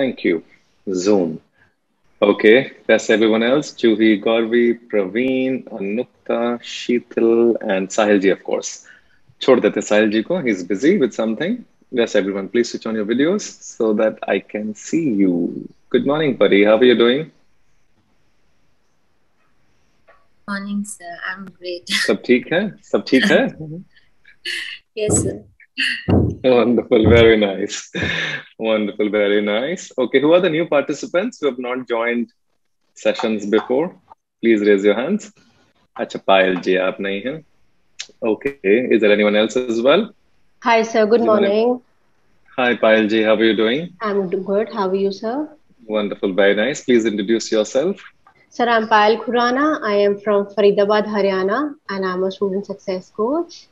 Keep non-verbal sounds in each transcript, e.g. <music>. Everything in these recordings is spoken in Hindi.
Thank you. Zoom. Okay, that's everyone else. Juhi Garvi, Praveen, Anukta, Sheetal, and Sahilji, of course. Chhod Sahilji ko. He's busy with something. Yes, everyone, please switch on your videos so that I can see you. Good morning, buddy. How are you doing? Morning, sir. I'm great. Sab <laughs> hai? Sab hai? yes, sir. Wonderful, very nice. Wonderful, very nice. Okay, who are the new participants who have not joined sessions before? Please raise your hands. Acha, Payal ji, aap nahi hain. Okay, is there anyone else as well? Hi, sir. Good morning. Hi, Payal ji, how are you doing? I'm good. How are you, sir? Wonderful, very nice. Please introduce yourself. Sir, I'm Payal Khurana. I am from Faridabad, Haryana, and I'm a student success coach.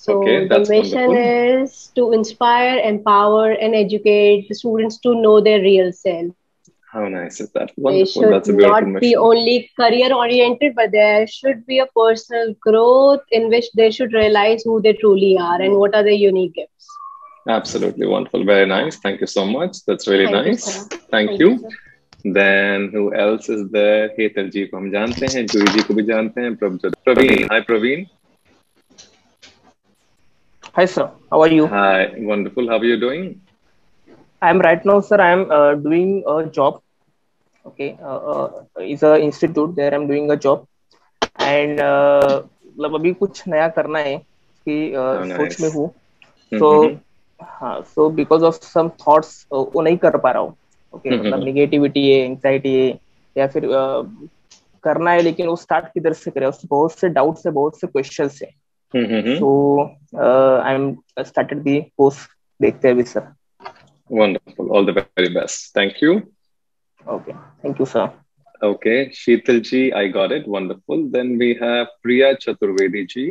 So Okay, the that's mission wonderful. is to inspire, empower, and educate the students to know their real self. How nice is that? They Wonderful. should That's a beautiful not be mission. only career oriented, but there should be a personal growth in which they should realize who they truly are and what are their unique gifts. Absolutely wonderful. Very nice. Thank you so much. That's really Thank you, nice. sir. Thank Thank you. you, sir. Then who else is there? Hetal जी को हम जानते हैं जूही जी को भी जानते हैं प्रभजोत प्रवीण हाय Praveen Hi, sir. How are you? Hi वंडरफul how are you doing I'm right now, sir. I'm uh, doing a job. Okay, uh, uh, it's a institute there. I'm doing a job, and uh, मतलब अभी कुछ नया करना है कि uh, Oh, सोच में हूँ हम्म, हम्म, हाँ because of some thoughts uh, वो नहीं कर पा रहा हूँ हम्म, मतलब हम्म। नेगेटिविटी है एंग्जाइटी है या फिर uh, करना है लेकिन वो स्टार्ट किधर से करें उससे बहुत से डाउट्स है बहुत से क्वेश्चंस है Hmm, hmm, hmm. so I am started the course देखते हैं अभी sir wonderful all the very best thank you okay thank you sir okay Sheetal ji I got it wonderful then we have Priya Chaturvedi ji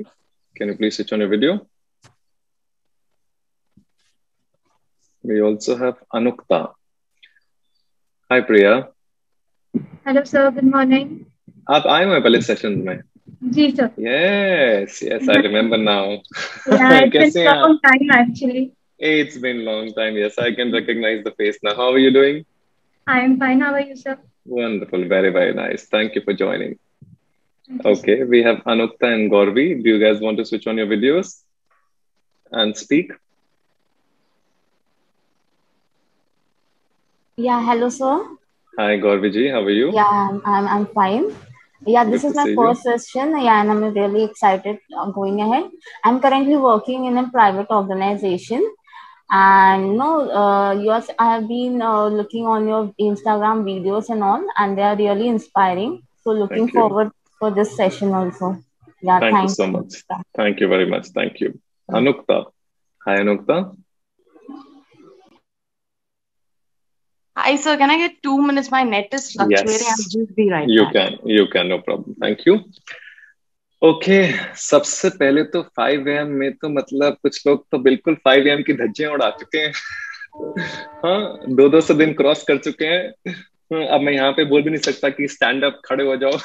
can you please switch on your video we also have Anukta hi Priya hello sir good morning आप आए हुए हैं पहले सेशन में Yes, yes, I remember now. Yeah, <laughs> it's been a long time actually. It's been long time. Yes, I can recognize the face now. How are you doing? I am fine. How are you, sir? Wonderful. Very, very nice. Thank you for joining. Okay, we have Anukta and Gorvi. Do you guys want to switch on your videos and speak? Yeah, hello, sir. Hi, Gorviji. How are you? Yeah, I'm, I'm, I'm fine. Yeah, this is my you. first session. Yeah, and I'm really excited uh, going ahead. I'm currently working in a private organization. And no, uh, yours, I have been uh, looking on your Instagram videos and all, and they are really inspiring. So, looking Thank you. forward for this session also. Yeah, Thank you so much. Thank you very much. Thank you. Anukta. Hi, Anukta. Hi, sir. Can I get two minutes? My net is fluctuating. Yes. I'll just be right You back. can, you can, no problem. Thank you. Okay सबसे पहले तो 5 एम में तो मतलब कुछ लोग तो बिल्कुल 5 एम की धज्जियाँ उड़ा चुके हैं हाँ दो दो सौ दिन क्रॉस कर चुके हैं हाँ, अब मैं यहाँ पे बोल भी नहीं सकता कि स्टैंड अप खड़े हो जाओ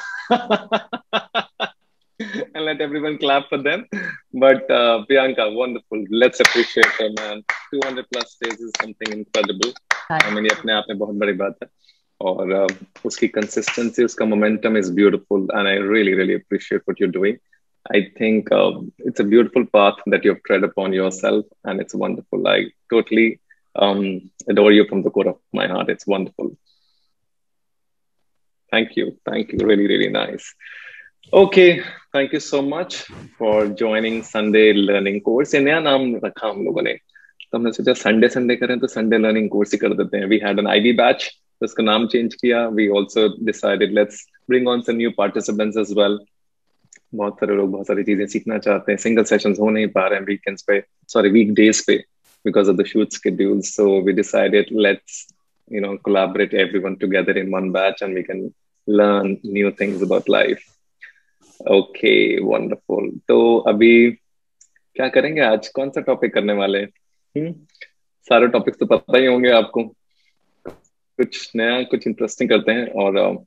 and let everyone clap for them but uh, Priyanka wonderful let's appreciate her man 200 plus days is something incredible I mean ये अपने आप में बहुत बड़ी बात है और uh, उसकी consistency उसका momentum is beautiful and I really really appreciate what you're doing I think um, it's a beautiful path that you've tread upon yourself and it's wonderful I totally um, adore you from the core of my heart it's wonderful thank you thank you really really nice okay thank you so much for joining Sunday learning course ये नया नाम रखा हम लोगों ने तो हमने सोचा संडे संडे करें तो संडे लर्निंग कोर्स ही कर देते हैं we had an IV batch तो उसका नाम चेंज किया we also decided let's bring on some new participants as well बहुत सारे लोग बहुत सारी चीजें सीखना चाहते हैं सिंगल सेशंस हो नहीं पा रहे हैं वीकेंड्स पे सॉरी वीक डेज पे because of the shoot schedules so we decided let's you know collaborate everyone together in one batch and we can learn new things about life Okay, wonderful. तो अभी क्या करेंगे? आज कौन सा टॉपिक करने वाले हैं? हम्म? सारे टॉपिक्स तो पता ही होंगे आपको। कुछ नया, कुछ इंटरेस्टिंग करते हैं और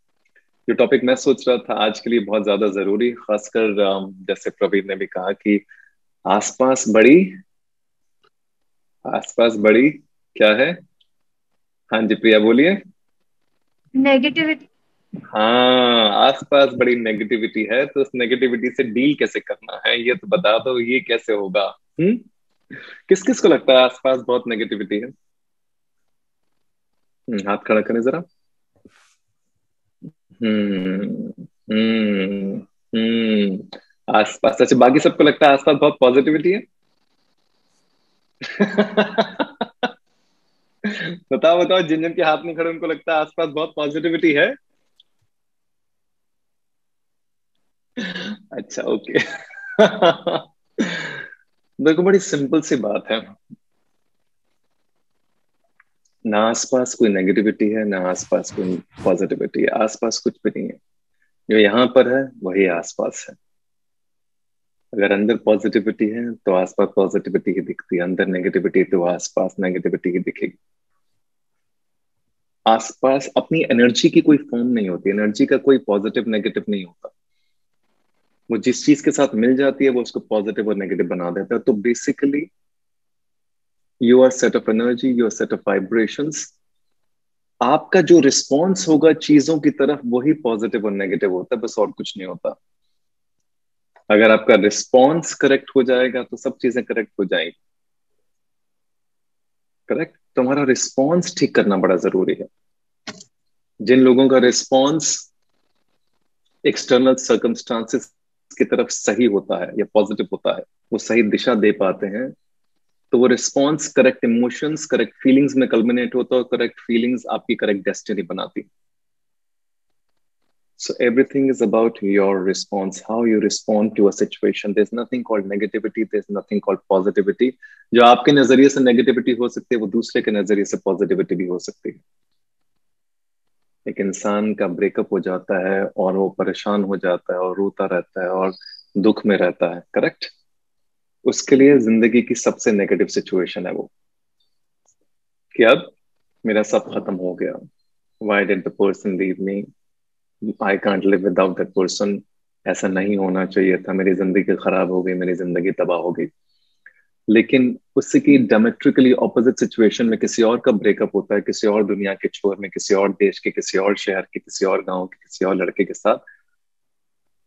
जो टॉपिक मैं सोच रहा था आज के लिए बहुत ज़्यादा ज़रूरी, खासकर जैसे प्रवीण ने भी कहा कि आसपास बड़ी आसपास बड़ी क्या है? हाँ जी, प्रिया बोलिए। नेगेटिविटी हाँ आसपास बड़ी नेगेटिविटी है तो उस नेगेटिविटी से डील कैसे करना है? ये तो बता दो ये कैसे होगा? हम्म? किस किस को लगता है आसपास बहुत नेगेटिविटी है? हम्म, हाथ खड़ा करें जरा। हम्म हम्म हम्म आसपास। अच्छा बाकी सबको लगता है आसपास बहुत पॉजिटिविटी है? <laughs> बताओ बताओ जिन जिन के हाथ में खड़े उनको लगता है आसपास बहुत पॉजिटिविटी है? अच्छा ओके <laughs> देखो बड़ी सिंपल सी बात है। ना आसपास कोई नेगेटिविटी है, ना आसपास कोई पॉजिटिविटी है। आसपास कुछ भी नहीं है। जो यहाँ पर है, वही आसपास है। अगर अंदर पॉजिटिविटी है तो आसपास पॉजिटिविटी ही दिखती है। अंदर नेगेटिविटी तो आसपास नेगेटिविटी ही दिखेगी। आसपास अपनी एनर्जी की कोई फॉर्म नहीं होती। एनर्जी का कोई पॉजिटिव नेगेटिव नहीं होता। वो जिस चीज़ के साथ मिल जाती है, वो उसको पॉजिटिव और नेगेटिव बना देता है। तो basically you are set of energy you are set of vibrations आपका जो रिस्पॉन्स होगा चीज़ों की तरफ़, वही पॉजिटिव और नेगेटिव होता है, बस और कुछ नहीं होता। अगर आपका रिस्पॉन्स करेक्ट हो जाएगा तो सब चीज़ें करेक्ट हो जाएँगी। करेक्ट तुम्हारा रिस्पॉन्स ठीक करना बड़ा ज़रूरी है। जिन लोगों का रिस्पॉन्स एक्सटर्नल सर्कमस्टांसिस की तरफ़ सही होता है या पॉजिटिव होता है वो सही दिशा दे पाते हैं तो वो response correct emotions correct feelings में कल्मिनेट होता है करेक्ट फीलिंग्स आपकी करेक्ट डेस्टिनी बनाती So everything is about your response, how you respond to a situation. There's nothing called negativity. There's nothing called positivity. जो आपके नज़रिए से नेगेटिविटी हो सकती है वो दूसरे के नज़रिए से पॉजिटिविटी भी हो सकती है एक इंसान का ब्रेकअप हो जाता है और वो परेशान हो जाता है और रोता रहता है और दुख में रहता है, करेक्ट? उसके लिए ज़िंदगी की सबसे नेगेटिव सिचुएशन है वो। कि अब मेरा सब खत्म हो गया। Why did the person leave me I can't live without that person ऐसा नहीं होना चाहिए था। मेरी ज़िंदगी खराब हो गई, मेरी ज़िंदगी तबाह हो गई। लेकिन उससे की डेमेट्रिकली ऑपोजिट सिचुएशन में किसी और का ब्रेकअप होता है, किसी और दुनिया के छोर में, किसी और देश के, किसी और शहर के, किसी और गाँव के, किसी और लड़के के साथ।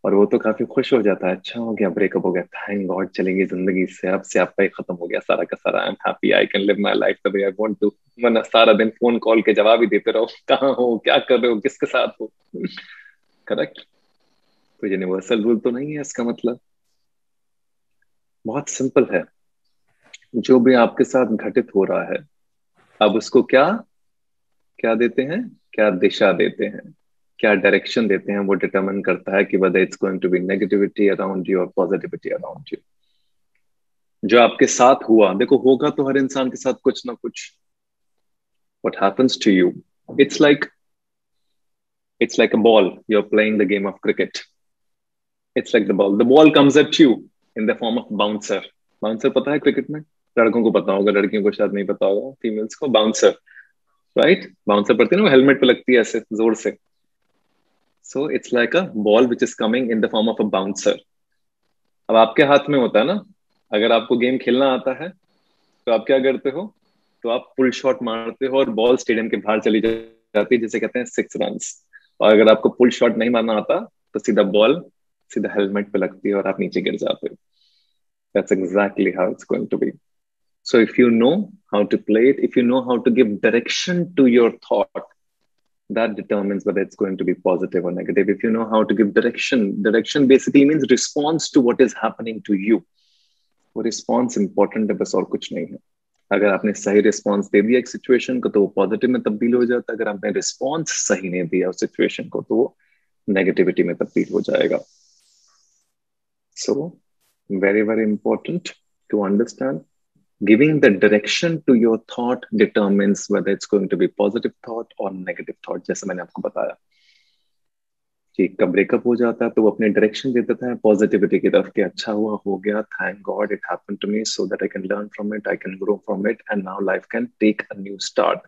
और वो तो काफ़ी खुश हो जाता है अच्छा हो गया ब्रेकअप हो गया थैंक गॉड चलेंगी ज़िंदगी से, अब से आपका ही खत्म हो गया सारा का सारा। I am happy I can live my life I want to वरना सारा दिन फ़ोन कॉल के जवाब ही देते रहो, कहाँ हो, क्या कर रहे हो, किसके साथ हो? करेक्ट तो यूनिवर्सल रूल तो नहीं है इसका मतलब। बहुत सिंपल है। जो भी आपके साथ घटित हो रहा है, अब उसको क्या क्या देते हैं? क्या दिशा देते हैं? क्या डायरेक्शन देते हैं? वो डिटरमिन करता है कि whether it's going to be negativity around you और पॉजिटिविटी अराउंड यू जो आपके साथ हुआ, देखो होगा तो हर इंसान के साथ कुछ ना कुछ। What happens to you? It's like it's like a ball. You're playing the game of cricket. It's like the ball. The ball comes at you in the form of bouncer. Bouncer पता है क्रिकेट में? लड़कों को पता होगा, लड़कियों को शायद नहीं पता होगा फीमेल्स को बाउंसर राइट बाउंसर पड़ती है ना हेलमेट पे लगती है ऐसे, ज़ोर से। So it's like a ball which is coming in the form of a bouncer अब आपके हाथ में होता है ना, अगर आपको गेम खेलना आता है तो आप क्या करते हो? तो आप पुल शॉट मारते हो और बॉल स्टेडियम के बाहर चली जाती है, जिसे कहते हैं सिक्स रन और अगर आपको पुल शॉट नहीं मारना आता तो सीधा बॉल सीधा हेलमेट पे लगती है और आप नीचे गिर जाते हो. That's exactly how it's going to be. So if you know how to play it, if you know how to give direction to your thought, that determines whether it's going to be positive or negative. If you know how to give direction, direction basically means response to what is happening to you. वो रिस्पॉन्स इंपॉर्टेंट है बस और कुछ नहीं है अगर आपने सही रिस्पॉन्स दे दिया एक सिचुएशन को तो वो पॉजिटिव में तब्दील हो जाता है अगर आपने रिस्पॉन्स सही नहीं दिया उस सिचुएशन को तो वो नेगेटिविटी में तब्दील हो जाएगा सो very very important to understand giving the direction to your thought determines whether it's going to be positive thought or negative thought, जैसे मैंने आपको बताया। कि कब ब्रेकअप हो जाता है तो वो अपने डायरेक्शन दे देता है पॉजिटिविटी की तरफ़ कि अच्छा हुआ, हो गया thank god it happened to me so that I can learn from it I can grow from it and now life can take a new start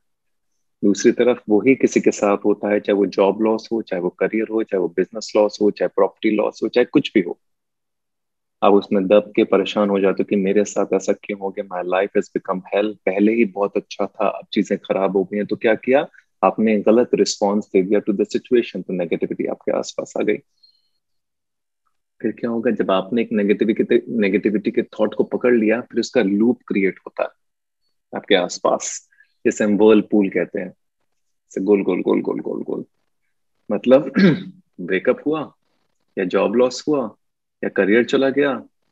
दूसरी तरफ़ वही किसी के साथ होता है, चाहे वो जॉब लॉस हो, चाहे वो करियर हो, चाहे वो बिज़नेस लॉस हो, चाहे प्रॉपर्टी लॉस हो, चाहे कुछ भी हो। आप उसमें दब के परेशान हो जाते हो कि मेरे साथ ऐसा क्यों हो गया? My life is become hell पहले ही बहुत अच्छा था, अब चीज़ें खराब हो गई हैं। तो क्या किया? आपने गलत रिस्पॉन्स दे दिया टू द सिचुएशन तो नेगेटिविटी आपके आसपास आ गई। फिर क्या होगा? जब आपने एक नेगेटिविटी नेगेटिविटी के थॉट को पकड़ लिया, फिर उसका लूप क्रिएट होता है आपके आसपास। जिसे हम वर्ल पूल कहते हैं। गोल गोल गोल गोल गोल गोल। मतलब <clears throat> ब्रेकअप हुआ या जॉब लॉस हुआ? या करियर चला गया,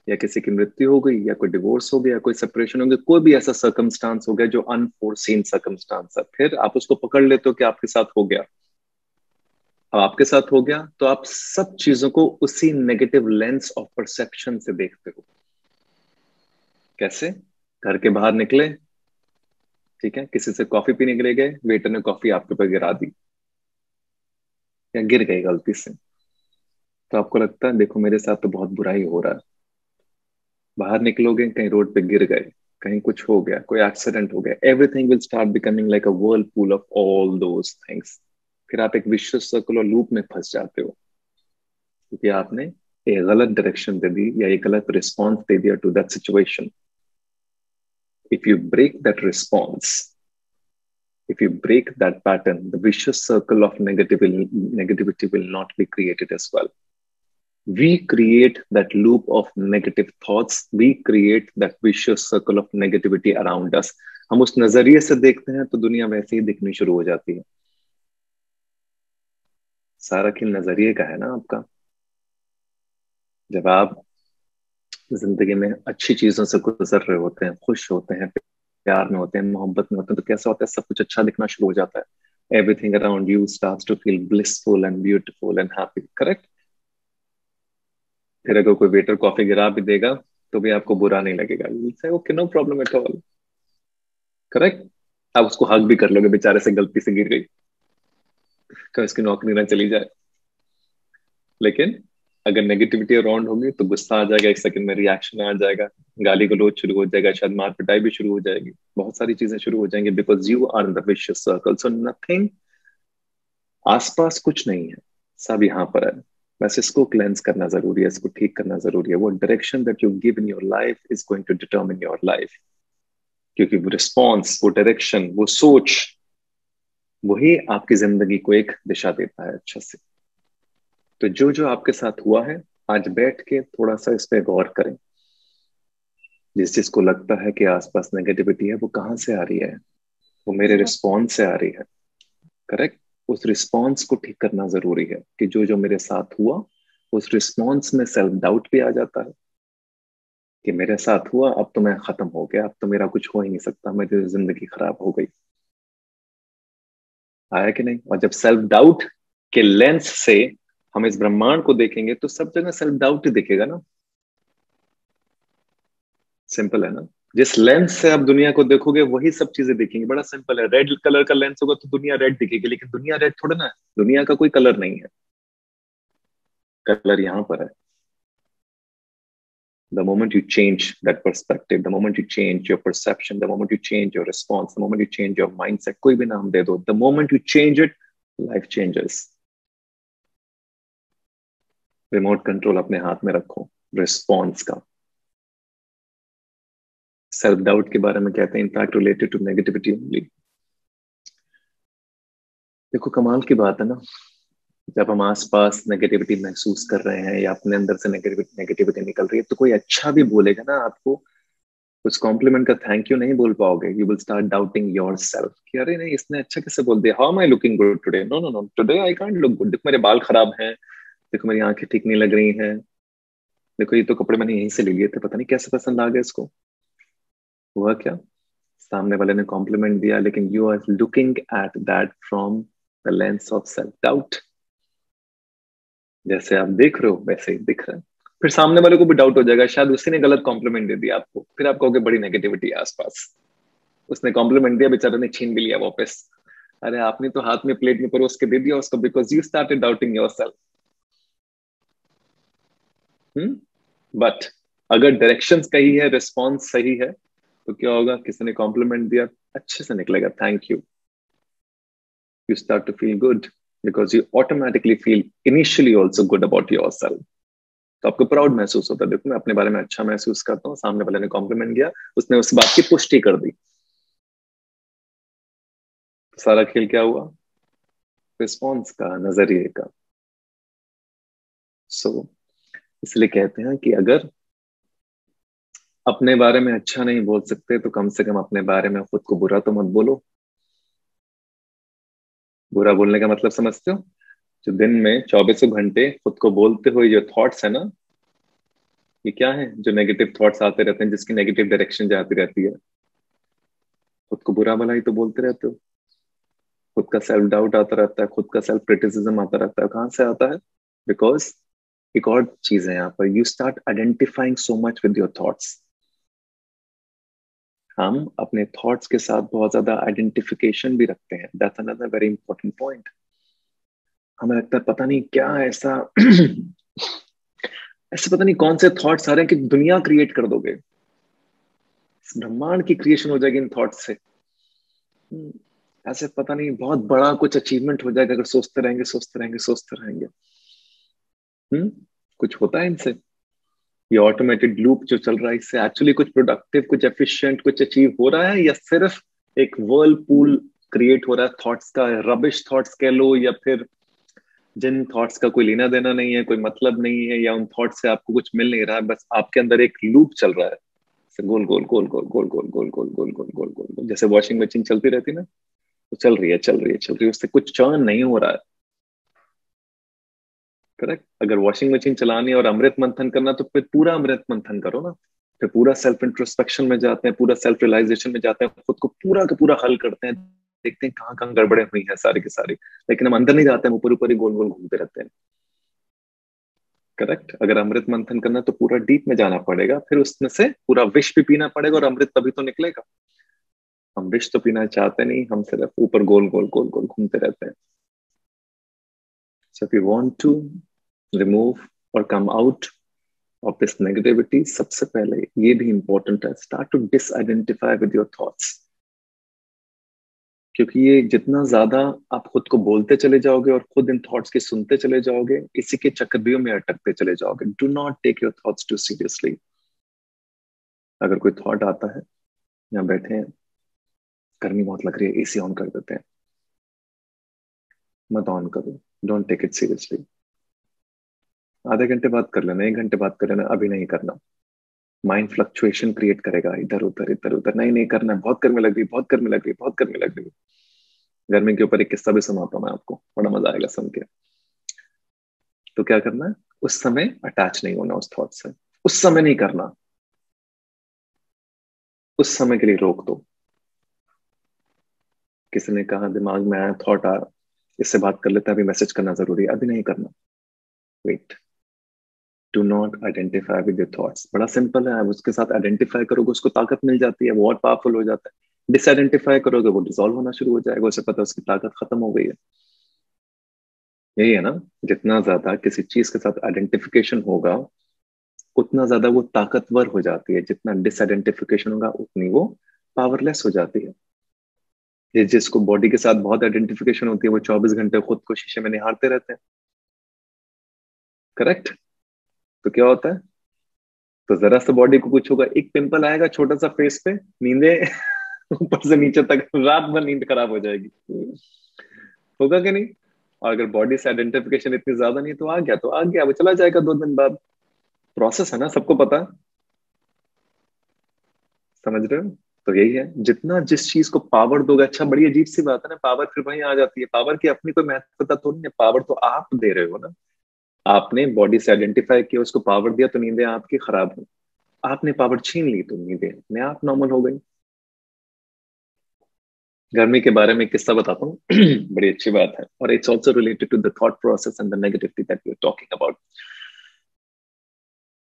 या किसी की मृत्यु हो गई, या कोई डिवोर्स हो गया कोई सेपरेशन हो गया, कोई भी ऐसा सर्कमस्टांस हो गया जो अनफोर्सिन सर्कमस्टांस है। फिर आप उसको पकड़ लेते हो कि आपके साथ हो गया। अब आपके साथ हो गया तो आप सब चीज़ों को उसी नेगेटिव लेंस ऑफ़ परसेप्शन से देखते हो। कैसे? घर के बाहर निकले, ठीक है, किसी से कॉफ़ी पीने के लिए गए वेटर ने कॉफ़ी आपके ऊपर गिरा दी, या गिर गई गलती से। तो आपको लगता है देखो मेरे साथ तो बहुत बुरा ही हो रहा है। बाहर निकलोगे कहीं रोड पे गिर गए कहीं कुछ हो गया कोई एक्सीडेंट हो गया everything will start becoming like a whirlpool of all those things फिर आप एक विश्व सर्कल और लूप में फंस जाते हो। क्योंकि आपने एक गलत डायरेक्शन दे दी या एक गलत रिस्पॉन्स दे दिया to that situation if you break that response if you break that pattern, the vicious circle of negativity, negativity will not be created as well. We create that loop of negative thoughts. We create that vicious circle of negativity around us. हम उस नज़रिए से देखते हैं तो दुनिया वैसे ही दिखनी शुरू हो जाती है। सारा खेल नज़रिए का है ना आपका? जब आप ज़िंदगी में अच्छी चीज़ों से गुजर रहे होते हैं, खुश होते हैं, प्यार में होते हैं, मोहब्बत में होते हैं तो कैसा होता है? सब कुछ अच्छा दिखना शुरू हो जाता है। Everything around you starts to feel blissful and beautiful and happy correct फिर अगर कोई वेटर कॉफ़ी गिरा भी देगा तो भी आपको बुरा नहीं लगेगा। Okay no problem at all correct आप उसको हक भी कर लोगे, बेचारे से गलती से गिर गई। क्या इसकी नौकरी ना चली जाए। लेकिन अगर नेगेटिविटी अराउंड होगी तो गुस्सा आ जाएगा, एक सेकंड में रिएक्शन आ जाएगा। गाली गलोच शुरू हो जाएगा, शायद मार पिटाई भी शुरू हो जाएगी। बहुत सारी चीज़ें शुरू हो जाएँगी because you are in the vicious circle so nothing आसपास कुछ नहीं है। सब यहाँ पर है। बस इसको क्लेंस करना ज़रूरी है इसको ठीक करना ज़रूरी है। वो direction that you give in your life is going to determine your life क्योंकि वो रिस्पॉन्स वो डायरेक्शन वो सोच वही आपकी ज़िंदगी को एक दिशा देता है अच्छा से। तो जो जो आपके साथ हुआ है आज बैठ के थोड़ा सा इस पर गौर करें। जिस जिसको लगता है कि आसपास नेगेटिविटी है वो कहाँ से आ रही है? वो मेरे रिस्पॉन्स से आ रही है। करेक्ट उस रिस्पॉन्स को ठीक करना ज़रूरी है कि जो जो मेरे साथ हुआ, उस रिस्पॉन्स में सेल्फ डाउट भी आ जाता है कि मेरे साथ हुआ, अब तो मैं खत्म हो गया, अब तो मेरा कुछ हो ही नहीं सकता, मेरी ज़िंदगी खराब हो गई। आया कि नहीं? और जब सेल्फ डाउट के लेंस से हम इस ब्रह्मांड को देखेंगे तो सब जगह सेल्फ डाउट ही दिखेगा ना। सिंपल है ना? जिस लेंस से आप दुनिया को देखोगे, वही सब चीज़ें देखेंगे। बड़ा सिंपल है। रेड कलर का लेंस होगा तो दुनिया रेड दिखेगी, लेकिन दुनिया रेड थोड़ा ना, दुनिया का कोई कलर नहीं है। कलर यहाँ पर है। The moment you change that perspective the moment you change your perception the moment you change your response the moment you change your mindset कोई भी नाम दे दो the moment you change it life changes remote control अपने हाथ में रखो रिस्पॉन्स का। सेल्फ डाउट के बारे में कहते हैं in fact related to negativity only देखो, कमाल की बात है ना। जब हम आसपास नेगेटिविटी महसूस कर रहे हैं या अपने अंदर से नेगेटिविटी नेगेटिविटी निकल रही है तो कोई अच्छा भी बोलेगा ना आपको। उस कॉम्प्लीमेंट का थैंक यू नहीं बोल पाओगे। You will start doubting yourself कि अरे नहीं, इसने अच्छा कैसे बोल दिया? How am I looking good today no no no today I can't look good देखो, मेरे बाल खराब हैं। देखो, मेरी आँखें ठीक नहीं लग रही हैं। देखो, ये तो कपड़े मैंने यहीं से ले लिए थे, पता नहीं कैसे पसंद आ गए इसको। हुआ क्या? सामने वाले ने कॉम्प्लीमेंट दिया, लेकिन you are looking at that from the lens of self doubt जैसे आप देख रहे हो, वैसे ही दिख रहे है। फिर सामने वाले को भी डाउट हो जाएगा, शायद उसी ने गलत कॉम्प्लीमेंट दे दिया आपको। फिर आप कहोगे, बड़ी नेगेटिविटी आसपास. उसने कॉम्प्लीमेंट दिया, बेचारे ने छीन भी लिया वापस। अरे, आपने तो हाथ में प्लेट में परोस के दे दिया उसको because you started doubting yourself but अगर डायरेक्शन सही है रिस्पॉन्स सही है तो क्या होगा? किसी ने कॉम्प्लीमेंट दिया अच्छे से निकलेगा। Thank you you start to feel good because you automatically feel initially also good about yourself. तो आपको प्राउड महसूस होता है। देखो मैं अपने बारे में अच्छा महसूस करता हूँ। सामने वाले ने कॉम्प्लीमेंट किया उसने उस बात की पुष्टि कर दी। सारा खेल क्या हुआ? रिस्पॉन्स का नज़रिए का। सो so, इसलिए कहते हैं कि अगर अपने बारे में अच्छा नहीं बोल सकते तो कम से कम अपने बारे में खुद को बुरा तो मत बोलो। बुरा बोलने का मतलब समझते हो? जो दिन में चौबीसों घंटे खुद को बोलते हुए जो थॉट्स है ना, ये क्या है? जो नेगेटिव थॉट्स आते रहते हैं, जिसकी नेगेटिव डायरेक्शन जाती रहती है। खुद को बुरा भला ही तो बोलते रहते हो। खुद का सेल्फ डाउट आता रहता है, खुद का सेल्फ क्रिटिसिज्म आता रहता है। कहाँ से आता है? बिकॉज़ एक और चीज़ है यहाँ पर। You start identifying so much with your thoughts हम अपने थॉट्स के साथ बहुत ज़्यादा आइडेंटिफिकेशन भी रखते हैं। That's another very important point हमें लगता है पता नहीं क्या ऐसा <clears throat> ऐसे पता नहीं कौन से थॉट्स आ रहे हैं कि दुनिया क्रिएट कर दोगे। ब्रह्मांड की क्रिएशन हो जाएगी इन थॉट्स से। हम्म, ऐसे पता नहीं बहुत बड़ा कुछ अचीवमेंट हो जाएगा अगर सोचते रहेंगे सोचते रहेंगे सोचते रहेंगे। हम्म कुछ होता है इनसे। ये ऑटोमेटेड लूप जो चल रहा है इससे एक्चुअली कुछ प्रोडक्टिव कुछ एफिशिएंट कुछ अचीव हो रहा है या सिर्फ़ एक वर्ल्ड पूल क्रिएट हो रहा है थॉट्स का रबिश थॉट्स कह लो या फिर जिन थॉट्स का कोई लेना देना नहीं है कोई मतलब नहीं है या उन थॉट्स से आपको कुछ मिल नहीं रहा है बस आपके अंदर एक लूप चल रहा है गोल गोल गोल गोल गोल गोल गोल गोल गोल गोल गोल गोल गोल जैसे वॉशिंग मशीन चलती रहती ना तो चल रही है चल रही है चल रही है उससे कुछ चर्न नहीं हो रहा है करेक्ट अगर वॉशिंग मशीन चलानी और अमृत मंथन करना तो फिर पूरा अमृत मंथन करो ना। फिर पूरा सेल्फ इंट्रोस्पेक्शन में जाते हैं, पूरा सेल्फ रियलाइजेशन में जाते हैं, खुद को पूरा का पूरा हल करते हैं, देखते हैं कहाँ कहाँ गड़बड़े हुई हैं सारी की सारी। लेकिन हम अंदर नहीं जाते हैं ऊपर ऊपर ही गोल गोल घूमते रहते हैं। करेक्ट अगर अमृत मंथन करना तो पूरा डीप में जाना पड़ेगा, फिर उसमें से पूरा विष भी पीना पड़ेगा और अमृत तभी तो निकलेगा। हम विष तो पीना चाहते नहीं, हम सिर्फ़ ऊपर गोल गोल गोल गोल घूमते रहते हैं। So if you want to remove और come out of this negativity सबसे पहले ये भी इंपॉर्टेंट है, start to disidentify with your thoughts. क्योंकि ये जितना ज़्यादा आप खुद को बोलते चले जाओगे और खुद इन थॉट्स के सुनते चले जाओगे, इसी के चक्रव्यूह में अटकते चले जाओगे. Do not take your thoughts too seriously अगर कोई थॉट आता है, यहाँ बैठे हैं, गर्मी बहुत लग रही है एसी ऑन कर देते हैं. मत ऑन करो. डोंट टेक इट सीरियसली आधे घंटे बात कर लेना, एक घंटे बात कर लेना, अभी नहीं करना। माइंड फ्लक्चुएशन क्रिएट करेगा, इधर, उधर इधर, उधर। नहीं नहीं करना, बहुत गर्मी लग रही, बहुत गर्मी लग रही, बहुत गर्मी लग रही। गर्मी के ऊपर एक किस्सा भी सुनाता हूँ मैं आपको, बड़ा मज़ा आएगा सुन के। तो क्या करना है? उस समय अटैच नहीं होना उस थॉट से। उस समय नहीं करना। उस समय के लिए रोक दो। किसी ने कहा, दिमाग में आया थॉट आ इससे बात कर लेते हैं अभी मैसेज करना ज़रूरी है। अभी नहीं करना। Wait do not identify with your thoughts बड़ा सिंपल है उसके साथ आइडेंटिफाई करोगे, उसको ताकत मिल जाती है, बहुत पावरफुल हो जाता है। डिसआइडेंटिफाई करोगे, वो डिसॉल्व होना शुरू हो जाएगा, उसे पता उसकी ताकत खत्म हो गई है। यही है ना, जितना ज़्यादा किसी चीज़ के साथ आइडेंटिफिकेशन होगा, उतना ज़्यादा वो ताकतवर हो जाती है। जितना डिसआइडेंटिफिकेशन होगा, उतनी वो पावरलेस हो जाती है। ये जिसको बॉडी के साथ बहुत आइडेंटिफिकेशन होती है, वो 24 घंटे खुद को शीशे में निहारते रहते हैं। करेक्ट तो क्या होता है? तो जरा सा बॉडी को कुछ होगा। एक पिंपल आएगा छोटा सा फेस पे, नींदे <laughs> ऊपर से नीचे तक, रात भर नींद खराब हो जाएगी। होगा कि नहीं? और अगर बॉडी से आइडेंटिफिकेशन इतनी ज़्यादा नहीं तो आ गया तो आ गया, वो चला जाएगा दो दिन बाद। प्रोसेस है ना, सबको पता? समझ रहे हो? तो यही है। जितना जिस चीज़ को पावर दोगे अच्छा बड़ी अजीब सी बात है ना पावर फिर वहीं आ जाती है। पावर की अपनी कोई महत्वता तो नहीं पावर तो आप दे रहे हो ना। आपने बॉडी से आइडेंटिफाई किया, उसको पावर दिया तो नींदें आपकी खराब हो आपने पावर छीन ली तो नींदें अपने आप नॉर्मल हो गई। गर्मी के बारे में किस्सा बताता हूँ। <clears throat> बड़ी अच्छी बात है। और it's also related to the thought process and negativity that are talking about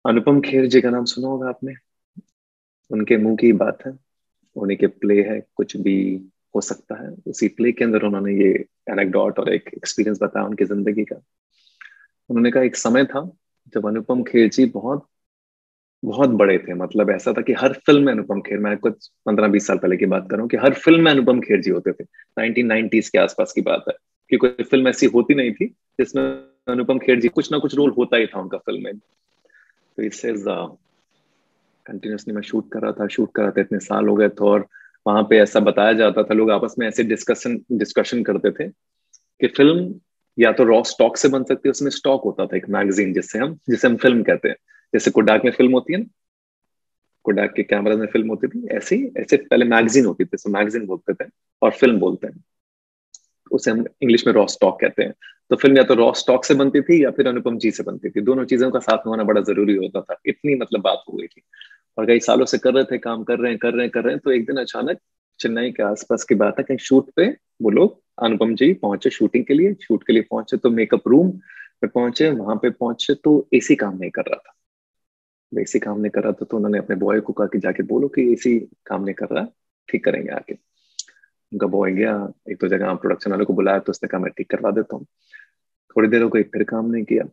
Anupam Kher ji का नाम सुना होगा आपने? उनके मुँह की बात है। उन्हीं के प्ले है। कुछ भी हो सकता है। उसी प्ले के अंदर उन्होंने ये एनेक्डोट और एक एक्सपीरियंस बताया उनकी ज़िंदगी का। उन्होंने कहा, एक समय था जब अनुपम खेर जी बहुत बहुत बड़े थे। मतलब ऐसा था कि हर फ़िल्म में अनुपम खेर, मैं कुछ पंद्रह बीस साल पहले की बात करूँ कि हर फ़िल्म में अनुपम खेर जी होते थे। नाइनटीन के आसपास की बात है, कि कोई फ़िल्म ऐसी होती नहीं थी जिसमें अनुपम खेर जी कुछ ना कुछ रोल होता ही था उनका फ़िल्म में। तो इससे कंटिन्यूसली मैं शूट कर रहा था शूट कर रहा था, इतने साल हो गए थे और वहाँ पे ऐसा बताया जाता था, लोग आपस में ऐसे डिस्कशन डिस्कशन करते थे कि फ़िल्म या तो रॉ स्टॉक से बन सकती है, उसमें स्टॉक होता था एक मैगजीन जिससे हम, जिसे हम फ़िल्म कहते हैं। जैसे कोडाक में फ़िल्म होती है ना कोडाक के कैमरा में फ़िल्म होती थी, ऐसे ही, ऐसे पहले मैगजीन होती थी मैगजीन बोलते थे और फ़िल्म बोलते हैं। उसे हम इंग्लिश में रॉ स्टॉक कहते हैं। तो फ़िल्म या तो रॉ स्टॉक से बनती थी या फिर अनुपम जी से बनती थी। दोनों चीज़ों का साथ में होना बड़ा ज़रूरी होता था। इतनी मतलब बात हो गई थी। और कई सालों से कर रहे थे, काम कर रहे हैं, कर रहे हैं, कर रहे हैं तो एक दिन अचानक चेन्नई के आसपास की बात है, कहीं शूट पे वो लोग अनुपम जी पहुँचे शूटिंग के लिए शूट के लिए पहुँचे तो मेकअप रूम पे पहुँचे, वहाँ पे पहुँचे तो एसी काम नहीं कर रहा था। एसी काम नहीं कर रहा था तो उन्होंने अपने बॉय को कहा कि जाके बोलो कि एसी काम नहीं कर रहा, ठीक करेंगे आके उनका बॉय गया, एक तो जगह प्रोडक्शन वाले को बुलाया तो उसने कहा, मैं ठीक करवा देता हूँ। थोड़ी देर हो गई, फिर काम नहीं किया।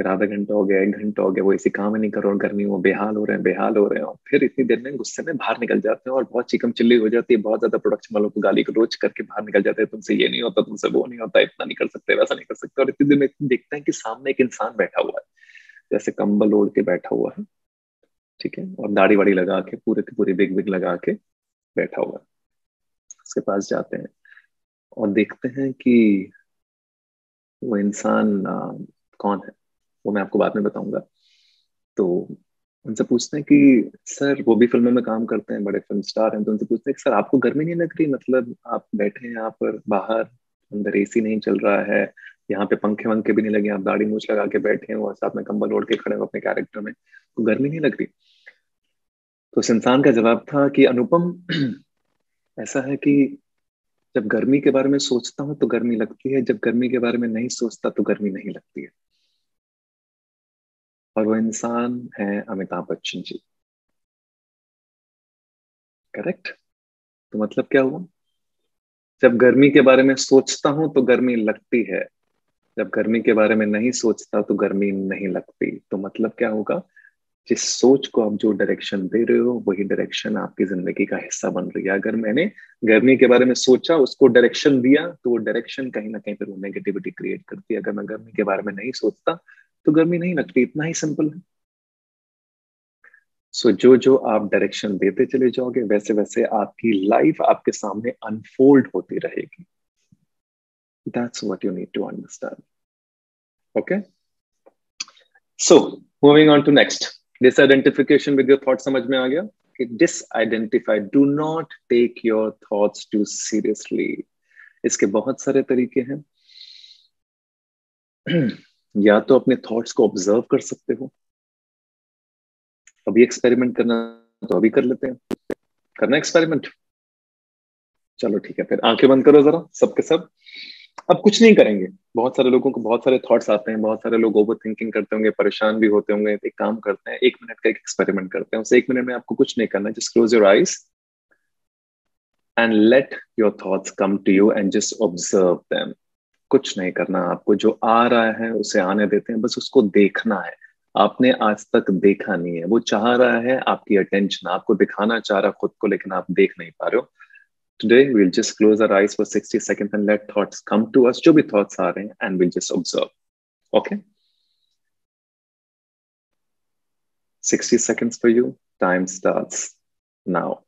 फिर आधा घंटा हो गया, एक घंटा हो गया, वो इसी काम ही नहीं कर रहा गर्मी वो बेहाल हो रहे हैं, बेहाल हो रहे हैं। फिर इतनी देर में गुस्से में बाहर निकल जाते हैं और बहुत चिकम चिल्ली हो जाती है, बहुत ज़्यादा प्रोडक्शन वालों को गाली को रोज करके बाहर निकल जाते हैं, तुमसे ये नहीं होता, तुमसे वो नहीं होता, इतना नहीं कर सकते, वैसा नहीं कर सकते। और इतनी देर में देखते हैं कि सामने एक इंसान बैठा हुआ है, जैसे कंबल ओढ़ के बैठा हुआ है, ठीक है, और दाढ़ी वाड़ी लगा के, पूरे की पूरी बिग बिग लगा के बैठा हुआ है। उसके पास जाते हैं और देखते हैं कि वो इंसान कौन है? वो मैं आपको बाद में बताऊँगा। तो उनसे पूछते हैं कि, सर, वो भी फ़िल्मों में काम करते हैं, बड़े फ़िल्म स्टार हैं। तो उनसे पूछते हैं कि, सर, आपको गर्मी नहीं लग रही मतलब आप बैठे हैं यहाँ पर, बाहर, अंदर एसी नहीं चल रहा है, यहाँ पे पंखे वंखे भी नहीं लगे, आप दाढ़ी मूछ लगा के बैठे हैं और साथ में कंबल ओढ़ के खड़े हो अपने कैरेक्टर में? तो गर्मी नहीं लग रही। तो उस इंसान का जवाब था कि, अनुपम, <clears throat> ऐसा है कि जब गर्मी के बारे में सोचता हूँ तो गर्मी लगती है, जब गर्मी के बारे में नहीं सोचता तो गर्मी नहीं लगती है। और वो इंसान है अमिताभ बच्चन जी करेक्ट तो मतलब क्या हुआ? जब गर्मी के बारे में सोचता हूँ तो गर्मी लगती है। जब गर्मी के बारे में नहीं सोचता तो गर्मी नहीं लगती। तो मतलब क्या होगा? जिस सोच को आप जो डायरेक्शन दे रहे हो, वही डायरेक्शन आपकी ज़िंदगी का हिस्सा बन रही है। अगर मैंने गर्मी के बारे में सोचा, उसको डायरेक्शन दिया तो वो डायरेक्शन कहीं ना कहीं पर वो नेगेटिविटी क्रिएट करती है। अगर मैं गर्मी के बारे में नहीं सोचता तो गर्मी नहीं लगती इतना ही सिंपल है। सो so, जो जो आप डायरेक्शन देते चले जाओगे वैसे वैसे आपकी लाइफ आपके सामने अनफोल्ड होती रहेगी। That's what you need to understand okay so moving on to next disidentification with your thought समझ में आ गया? कि disidentify do not take your thoughts too seriously इसके बहुत सारे तरीके हैं। <clears throat> या तो अपने थॉट्स को ऑब्ज़र्व कर सकते हो। अभी एक्सपेरिमेंट करना तो अभी कर लेते हैं। करना एक्सपेरिमेंट चलो ठीक है, फिर आँखें बंद करो जरा सबके सब। अब कुछ नहीं करेंगे। बहुत सारे लोगों को बहुत सारे थॉट्स आते हैं, बहुत सारे लोग ओवर थिंकिंग करते होंगे, परेशान भी होते होंगे, एक काम करते हैं, एक मिनट का एक एक्सपेरिमेंट करते हैं। उस एक मिनट में आपको कुछ नहीं करना just close your eyes and let your thoughts come to you and just observe them कुछ नहीं करना। आपको जो आ रहा है, उसे आने देते हैं, बस उसको देखना है। आपने आज तक देखा नहीं है। वो चाह रहा है आपकी अटेंशन आपको दिखाना चाह रहा खुद को, लेकिन आप देख नहीं पा रहे हो। Today will just close our eyes for 60 seconds and let thoughts come to us जो भी थॉट्स आ रहे हैं and will just observe okay 60 seconds for you. Time starts now.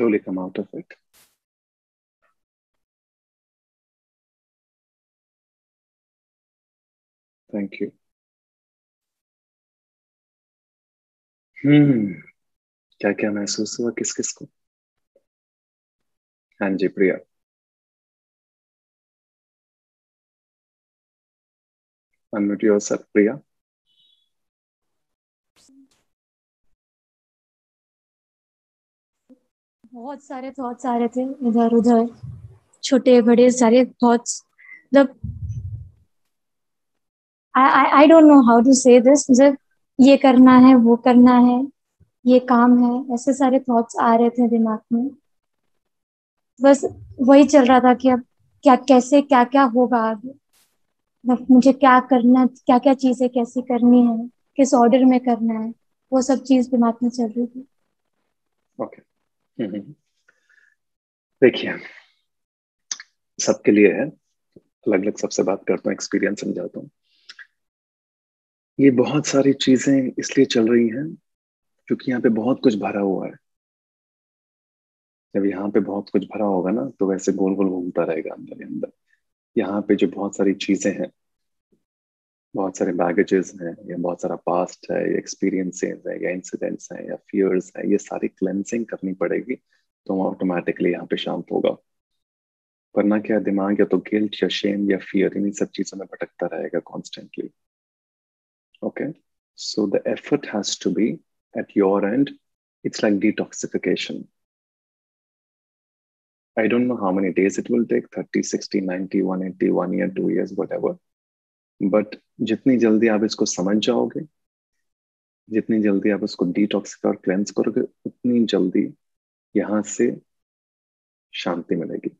slowly come out of it. Thank you. क्या क्या महसूस हुआ किस किस को हाँ जी प्रिया अनुट्यो सर प्रिया बहुत सारे थॉट्स आ रहे थे इधर उधर। छोटे, बड़े, सारे थॉट्स मतलब I I don't know how to say this मतलब ये करना है, वो करना है, ये काम है, ऐसे सारे थॉट्स आ रहे थे दिमाग में। बस वही चल रहा था कि अब क्या, कैसे क्या क्या होगा आगे? मतलब मुझे क्या करना क्या क्या चीज़ें कैसी करनी है, किस ऑर्डर में करना है, वो सब चीज़ दिमाग में चल रही थी। ओके देखिए, सबके लिए है अलग अलग सबसे बात करता हूँ एक्सपीरियंस समझाता हूँ। ये बहुत सारी चीज़ें इसलिए चल रही हैं, क्योंकि यहाँ पे बहुत कुछ भरा हुआ है। जब यहाँ पे बहुत कुछ भरा होगा ना तो वैसे गोल गोल घूमता रहेगा अंदर अंदर। यहाँ पे जो बहुत सारी चीज़ें हैं बहुत सारे बैगेजेस हैं या बहुत सारा पास्ट है या एक्सपीरियंसेस है या इंसिडेंट्स हैं या फियर्स है ये सारी क्लेंसिंग करनी पड़ेगी तो ऑटोमेटिकली यहाँ पे शांत होगा। वरना क्या दिमाग या तो गिल्ट या शेम या फियर इन सब चीज़ों में भटकता रहेगा constantly okay so the effort has to be at your end, it's like detoxification. I don't know how many days it will take 30 60 90 180 1 year 2 years, whatever. But जितनी जल्दी आप इसको समझ जाओगे, जितनी जल्दी आप उसको डिटॉक्सिफाई और क्लेंस करोगे, उतनी जल्दी यहाँ से शांति मिलेगी।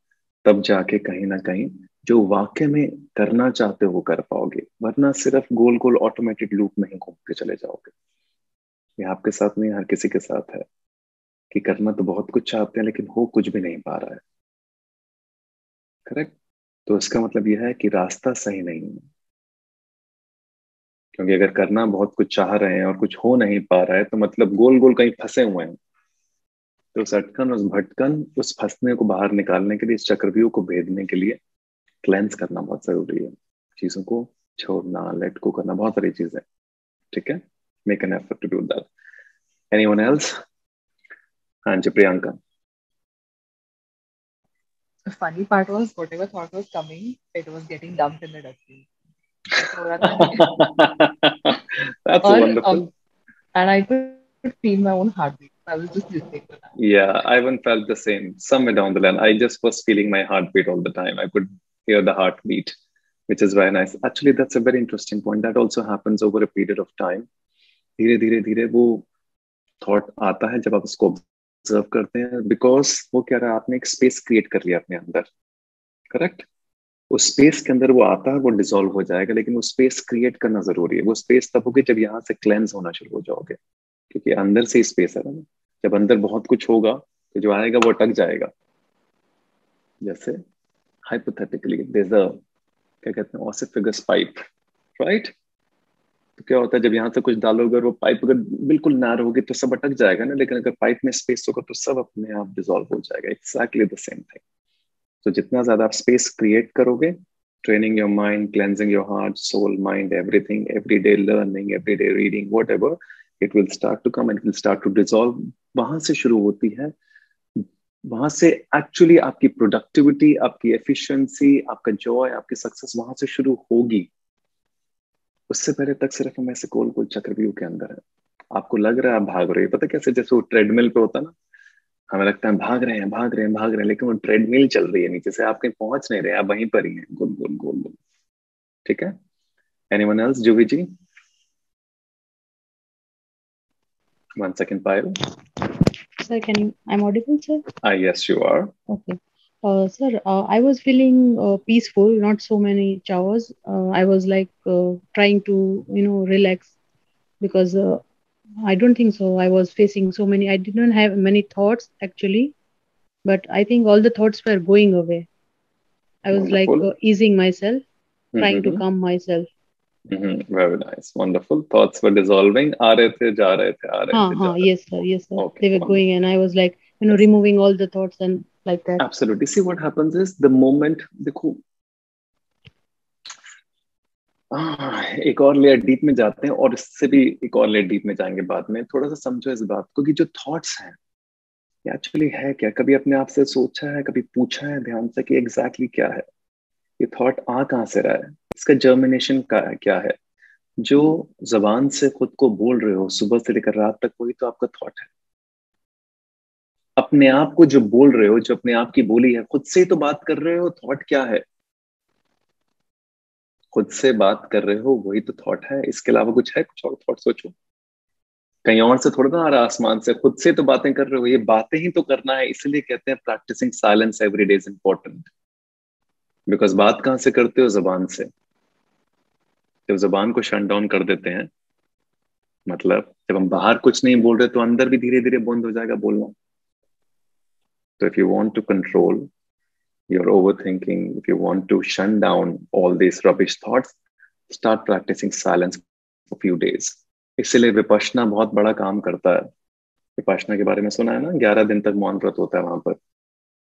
तब जाके कहीं ना कहीं जो वाक्य में करना चाहते हो कर पाओगे, वरना सिर्फ़ गोल गोल ऑटोमेटेड लूप में ही घूम के चले जाओगे। ये आपके साथ नहीं, हर किसी के साथ है कि करना तो बहुत कुछ चाहते हैं, लेकिन हो कुछ भी नहीं पा रहा है। करेक्ट तो इसका मतलब यह है कि रास्ता सही नहीं है। क्योंकि अगर करना बहुत कुछ चाह रहे हैं और कुछ हो नहीं पा रहा है तो मतलब गोल गोल कहीं फंसे हुए हैं तो उस अटकन उस भटकन उस फंसने को बाहर निकालने के लिए इस चक्रव्यूह को भेदने के लिए क्लेंस करना बहुत ज़रूरी है चीज़ों को छोड़ना लेट को करना बहुत सारी चीज़ें ठीक है make an effort to do that. Anyone else? And Priyanka. The funny part was whatever thought was coming, it was getting dumped in the dustbin. <laughs> That's or, wonderful. Um, and I could feel my own heartbeat. I was just listening to that. Yeah, I even felt the same. Somewhere down the line, I just was feeling my heartbeat all the time. I could hear the heartbeat, which is very nice. Actually, that's a very interesting point. That also happens over a period of time. धीरे धीरे धीरे वो थॉट आता है जब आप उसको ऑब्जर्व करते हैं बिकॉज वो क्या रहा है आपने एक स्पेस क्रिएट कर लिया अपने अंदर करेक्ट उस स्पेस के अंदर वो आता है वो डिजोल्व हो जाएगा, लेकिन वो स्पेस क्रिएट करना ज़रूरी है। वो स्पेस तब होगी जब यहाँ से क्लेंस होना शुरू हो जाओगे, क्योंकि अंदर से स्पेस है ना जब अंदर बहुत कुछ होगा तो जो आएगा वो अटक जाएगा। जैसे हाइपोथेटिकली क्या कहते हैं ऑसिफिगस पाइप राइट तो क्या होता है, जब यहाँ से कुछ डालोगे और वो पाइप अगर बिल्कुल नार होगी तो सब अटक जाएगा ना, लेकिन अगर पाइप में स्पेस होगा तो सब अपने आप डिजोल्व हो जाएगा। एक्सैक्टली द सेम थिंग तो जितना ज़्यादा आप स्पेस क्रिएट करोगे training your mind, cleansing your heart, soul, mind, everything, everyday every day reading, whatever, it will start to come and it will start to dissolve. वहाँ से शुरू होती है। वहाँ से एक्चुअली आपकी प्रोडक्टिविटी आपकी एफिशिएंसी आपका जॉय आपकी सक्सेस वहाँ से शुरू होगी। उससे पहले तक सिर्फ़ हम ऐसे गोल गोल चक्रव्यूह के अंदर है। आपको लग रहा है आप भाग रहे हैं। पता कैसे? जैसे वो ट्रेडमिल पे होता ना? हमें लगता है भाग रहे हैं भाग रहे हैं भाग रहे हैं लेकिन वो ट्रेडमिल चल रही है नीचे से आप कहीं पहुँच नहीं रहे आप वहीं पर ही हैं गोल गोल गोल गोल ठीक है anyone else Juvi ji one second Payal. sir can you i'm audible sir ah yes you are okay Uh, sir, uh, I was feeling uh, peaceful, not so many showers. Uh, I was like uh, trying to, you know, relax because uh, I don't think so. I was facing so many, I didn't have many thoughts actually, but I think all the thoughts were going away. I was Wonderful. like uh, easing myself, trying mm-hmm. to calm myself. Mm-hmm. Very nice. Wonderful. Thoughts were dissolving. Aa rahe the, ja rahe the, aa rahe the, ja rahe. Yes, sir. Yes, sir. Okay, they were wonderful. going, and I was like, you know, removing all the thoughts and like that. Absolutely. See, what happens is the moment, देखो, एक और लेयर डीप में जाते हैं और इससे भी एक और लेयर डीप में जाएँगे बाद में। थोड़ा सा समझो इस बात को कि जो थॉट्स हैं एक्चुअली है क्या? कभी अपने आप से सोचा है, कभी पूछा है ध्यान से कि एग्जैक्टली exactly क्या है? ये थॉट आ कहाँ से रहा है? इसका जर्मिनेशन का, क्या है? जो जबान से खुद को बोल रहे हो, सुबह से लेकर रात तक वही तो आपका थॉट है। अपने आप को जो बोल रहे हो, जो अपने आप की बोली है, खुद से ही तो बात कर रहे हो थॉट क्या है? खुद से बात कर रहे हो, वही तो थॉट है। इसके अलावा कुछ है? कुछ और थॉट सोचो। कहीं और से थोड़ा ना आ रहा आसमान से? खुद से तो बातें कर रहे हो। ये बातें ही तो करना है। इसलिए कहते हैं practising silence every day is important because बात कहाँ से करते हो? जबान से। जब जबान को शट डाउन कर देते हैं मतलब जब हम बाहर कुछ नहीं बोल रहे तो अंदर भी धीरे धीरे बंद हो जाएगा बोलना। तो if you want to control your overthinking, if you want to shut down all these rubbish thoughts, start practicing silence for few days. इसलिए विपशना बहुत बड़ा काम करता है। विपशना के बारे में सुना है ना? ग्यारह दिन तक मौन व्रत होता है वहाँ पर।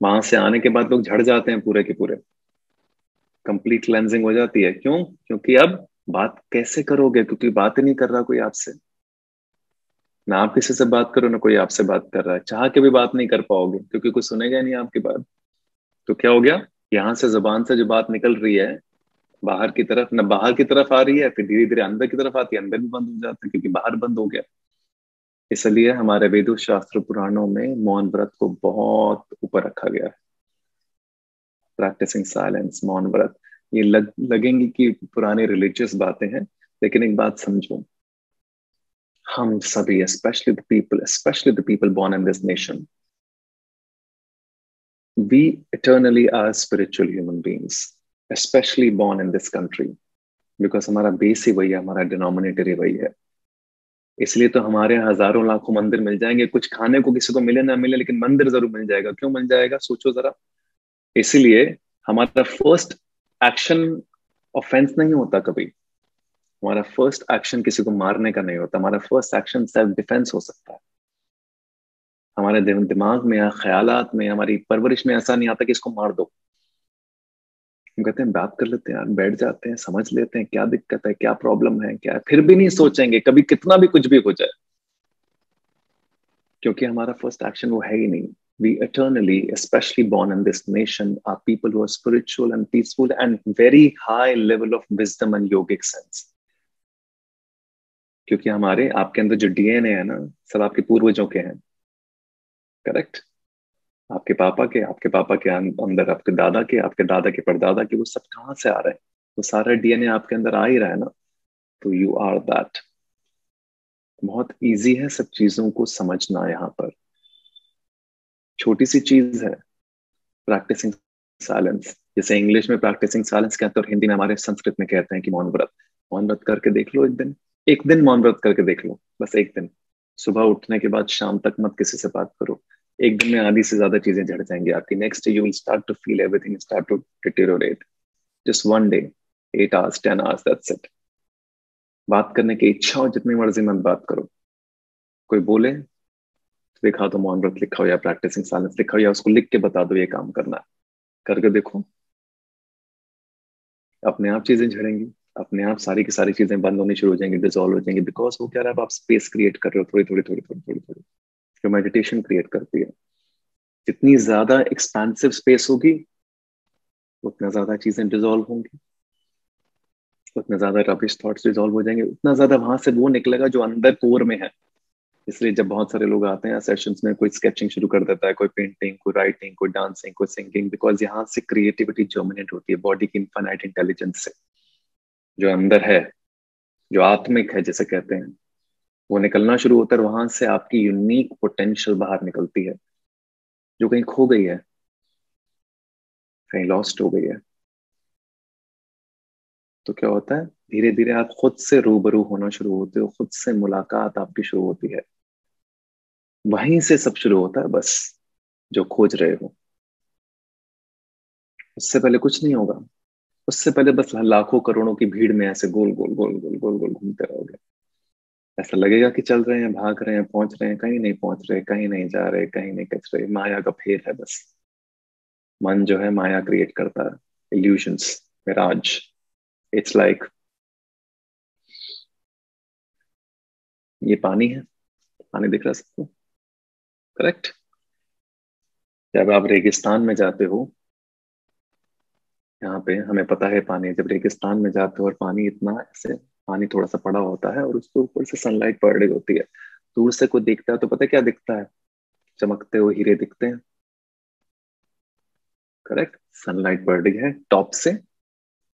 वहाँ से आने के बाद लोग झड़ जाते हैं पूरे के पूरे। कंप्लीट क्लेंजिंग हो जाती है। क्यों? क्योंकि अब बात कैसे करोगे? क्योंकि बात ही नहीं कर रहा कोई आपसे। ना आप किसी से बात करो ना कोई आपसे बात कर रहा है। चाह के भी बात नहीं कर पाओगे क्योंकि कोई सुनेगा नहीं आपकी बात तो क्या हो गया? यहाँ से जबान से जो बात निकल रही है बाहर की तरफ़ न बाहर की तरफ़ आ रही है फिर धीरे धीरे अंदर की तरफ़ आती है अंदर भी बंद हो जाता है क्योंकि बाहर बंद हो गया। इसलिए हमारे वेदों शास्त्र पुराणों में मौन व्रत को बहुत ऊपर रखा गया है। प्रैक्टिसिंग साइलेंस मौन व्रत। ये लग, लगेंगी कि पुरानी रिलीजियस बातें हैं लेकिन एक बात समझो। हम सभी specially the people specially the people born in this nation we eternally are spiritual human beings, especially born in this country, because हमारा बेस ही वही है हमारा डिनोमिनेटर ही वही है। इसलिए तो हमारे हज़ारों लाखों मंदिर मिल जाएँगे। कुछ खाने को किसी को मिले ना मिले लेकिन मंदिर ज़रूर मिल जाएगा। क्यों मिल जाएगा? सोचो जरा। इसलिए हमारा फ़र्स्ट एक्शन ऑफेंस नहीं होता कभी। हमारा फ़र्स्ट एक्शन किसी को मारने का नहीं होता। हमारा फ़र्स्ट एक्शन सेल्फ डिफेंस हो सकता है। हमारे दिमाग में या ख्याल में, हमारी परवरिश में ऐसा नहीं आता कि इसको मार दो। हम कहते हैं, बात कर लेते हैं यार, बैठ जाते हैं, समझ लेते हैं, क्या दिक्कत है, क्या प्रॉब्लम है, क्या फिर भी नहीं सोचेंगे, कभी कितना भी कुछ भी हो जाए। क्योंकि हमारा फ़र्स्ट एक्शन वो है ही नहीं। We eternally, especially born in this nation, are people who spiritual and peaceful and very high level of wisdom and yogic sense. क्योंकि हमारे, आपके अंदर जो डीएनए है ना, सब आपके पूर्वजों के हैं। करेक्ट आपके पापा के आपके पापा के अं-, अंदर आपके दादा के आपके दादा के परदादा के वो सब कहाँ से आ रहे हैं? वो सारा डीएनए आपके अंदर आ ही रहा है ना? तो यू आर दैट बहुत इजी है सब चीज़ों को समझना यहाँ पर। छोटी सी चीज़ है प्रैक्टिसिंग साइलेंस जैसे इंग्लिश में प्रैक्टिसिंग साइलेंस कहते हैं और हिंदी में हमारे संस्कृत में कहते हैं कि मौन व्रत। मौन व्रत करके देख लो एक दिन। एक दिन मौन व्रत करके देख लो बस एक दिन। सुबह उठने के बाद शाम तक मत किसी से बात करो। एक दिन में आधी से ज़्यादा चीज़ें झड़ जाएँगी आपकी। Next you will start to feel everything start to deteriorate just one day eight hours ten hours that's it बात करने की इच्छा हो, जितनी मर्ज़ी मत बात करो। कोई बोले तो दिखा दो मौन व्रत लिखा हो या प्रैक्टिसिंग साइलेंस लिखा हो या उसको लिख के बता दो ये काम करना। है करके देखो। अपने आप चीज़ें झड़ेंगी। अपने आप सारी की सारी चीज़ें बंद होनी शुरू हो जाएँगी डिजोल्व हो जाएँगी बिकॉज़ वो क्या रहा है आप स्पेस क्रिएट कर रहे हो, थोड़ी थोड़ी थोड़ी थोड़ी थोड़ी थोड़ी। जो मेडिटेशन क्रिएट करती है। जितनी ज़्यादा एक्सपेंसिव स्पेस होगी, उतना ज़्यादा चीज़ें डिजोल्व होंगी। उतना ज़्यादा रबिश थॉट्स डिजोल्व हो जाएँगे। उतना ज़्यादा वहाँ से वो निकलेगा जो अंदर कोर में है। इसलिए जब बहुत सारे लोग आते हैं सेशंस में कोई स्केचिंग शुरू कर देता है, कोई पेंटिंग कोई राइटिंग कोई डांसिंग कोई सिंगिंग बिकॉज़ यहाँ से क्रिएटिविटी जर्मिनेट होती है बॉडी की इन्फाइनाइट इंटेलिजेंस से। जो अंदर है, जो आत्मिक है जैसे कहते हैं, वो निकलना शुरू होता है वहाँ से आपकी यूनिक पोटेंशियल बाहर निकलती है। जो कहीं खो गई है, कहीं लॉस्ट हो गई है तो क्या होता है? धीरे धीरे आप खुद से रूबरू होना शुरू होते हो, खुद से मुलाकात आपकी शुरू होती है। वहीं से सब शुरू होता है बस, जो खोज रहे हो। उससे पहले कुछ नहीं होगा। उससे पहले बस लाखों करोड़ों की भीड़ में ऐसे गोल गोल गोल गोल गोल गोल घूमते रहोगे। ऐसा लगेगा कि चल रहे हैं, भाग रहे हैं, पहुँच रहे हैं, कहीं नहीं पहुँच रहे, कहीं नहीं जा रहे, कहीं नहीं कच रहे, माया का फेर है बस। मन जो है माया क्रिएट करता है। इल्यूशंस मिराज इट्स लाइक ये पानी है। पानी दिख रहा सबको। करेक्ट जब आप रेगिस्तान में जाते हो यहाँ पे हमें पता है पानी, जब रेगिस्तान में जाते हो और पानी इतना ऐसे, पानी थोड़ा सा पड़ा होता है और उसके ऊपर से सनलाइट पड़ रही होती है, दूर से कोई दिखता है तो पता क्या दिखता है? चमकते हुए हीरे दिखते हैं। करेक्ट सनलाइट पड़ रही है टॉप से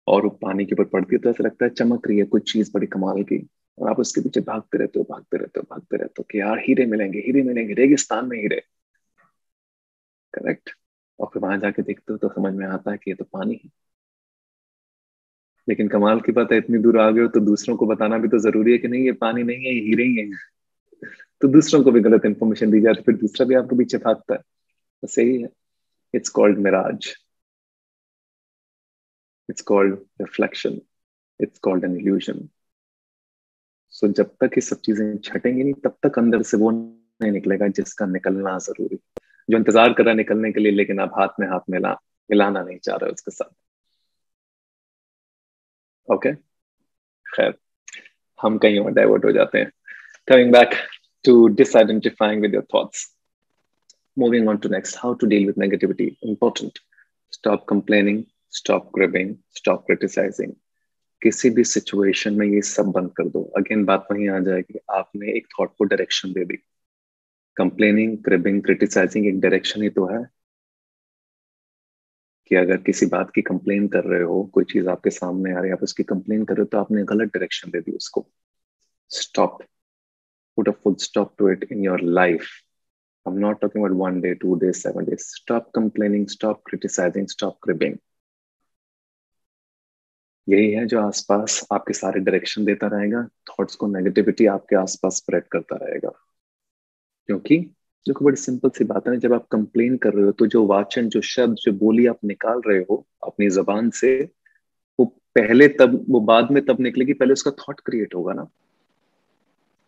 और वो पानी के ऊपर पड़ती है तो ऐसा लगता है चमक रही है कुछ चीज़ बड़ी कमाल की। और आप उसके पीछे भागते रहते हो, भागते रहते हो, भागते रहते हो कि यार हीरे मिलेंगे हीरे मिलेंगे, रेगिस्तान में हीरे। करेक्ट और फिर वहाँ जाके देखते हो तो समझ में आता है कि ये तो पानी है। लेकिन कमाल की बात है, इतनी दूर आ गए हो तो दूसरों को बताना भी तो ज़रूरी है कि नहीं, ये पानी नहीं है, ये हीरे ही है। तो दूसरों को भी गलत इन्फॉर्मेशन दी जाती फिर दूसरा भी आपको पीछे भागता है। तो सही है। It's called mirage it's called reflection it's called an illusion so जब तक ये सब चीज़ें छटेंगी नहीं, तब तक अंदर से वो नहीं निकलेगा जिसका निकलना ज़रूरी जो इंतज़ार कर रहा है निकलने के लिए, लेकिन आप हाथ में हाथ मिला, मिलाना नहीं चाह रहे उसके साथ। ओके खैर, हम कहीं और डाइवर्ट हो जाते हैं। Coming back to disidentifying with your thoughts moving on to next, how to deal with negativity. Important. Stop complaining, stop cribbing, stop criticizing. किसी भी सिचुएशन में ये सब बंद कर दो। अगेन बात वहीं आ जाएगी। आपने एक थॉट को डायरेक्शन दे दी। कंप्लेनिंग क्रिबिंग क्रिटिसाइजिंग एक डायरेक्शन ही तो है कि अगर किसी बात की कंप्लेन कर रहे हो कोई चीज़ आपके सामने आ रही है आप उसकी कंप्लेन कर रहे हो तो आपने गलत डायरेक्शन दे दी उसको stop put a full stop to it in your life I'm not talking about one day, two days, seven days. Stop complaining, stop criticizing, stop cribbing. यही है जो आसपास आपके सारे डायरेक्शन देता रहेगा थॉट्स को नेगेटिविटी आपके आसपास स्प्रेड करता रहेगा क्योंकि देखो, बड़ी सिंपल सी बात है जब आप कंप्लेन कर रहे हो तो जो वाचन, जो शब्द, जो बोली आप निकाल रहे हो, अपनी जबान से, वो पहले तब, वो बाद में तब निकलेगी, पहले उसका थॉट क्रिएट होगा ना।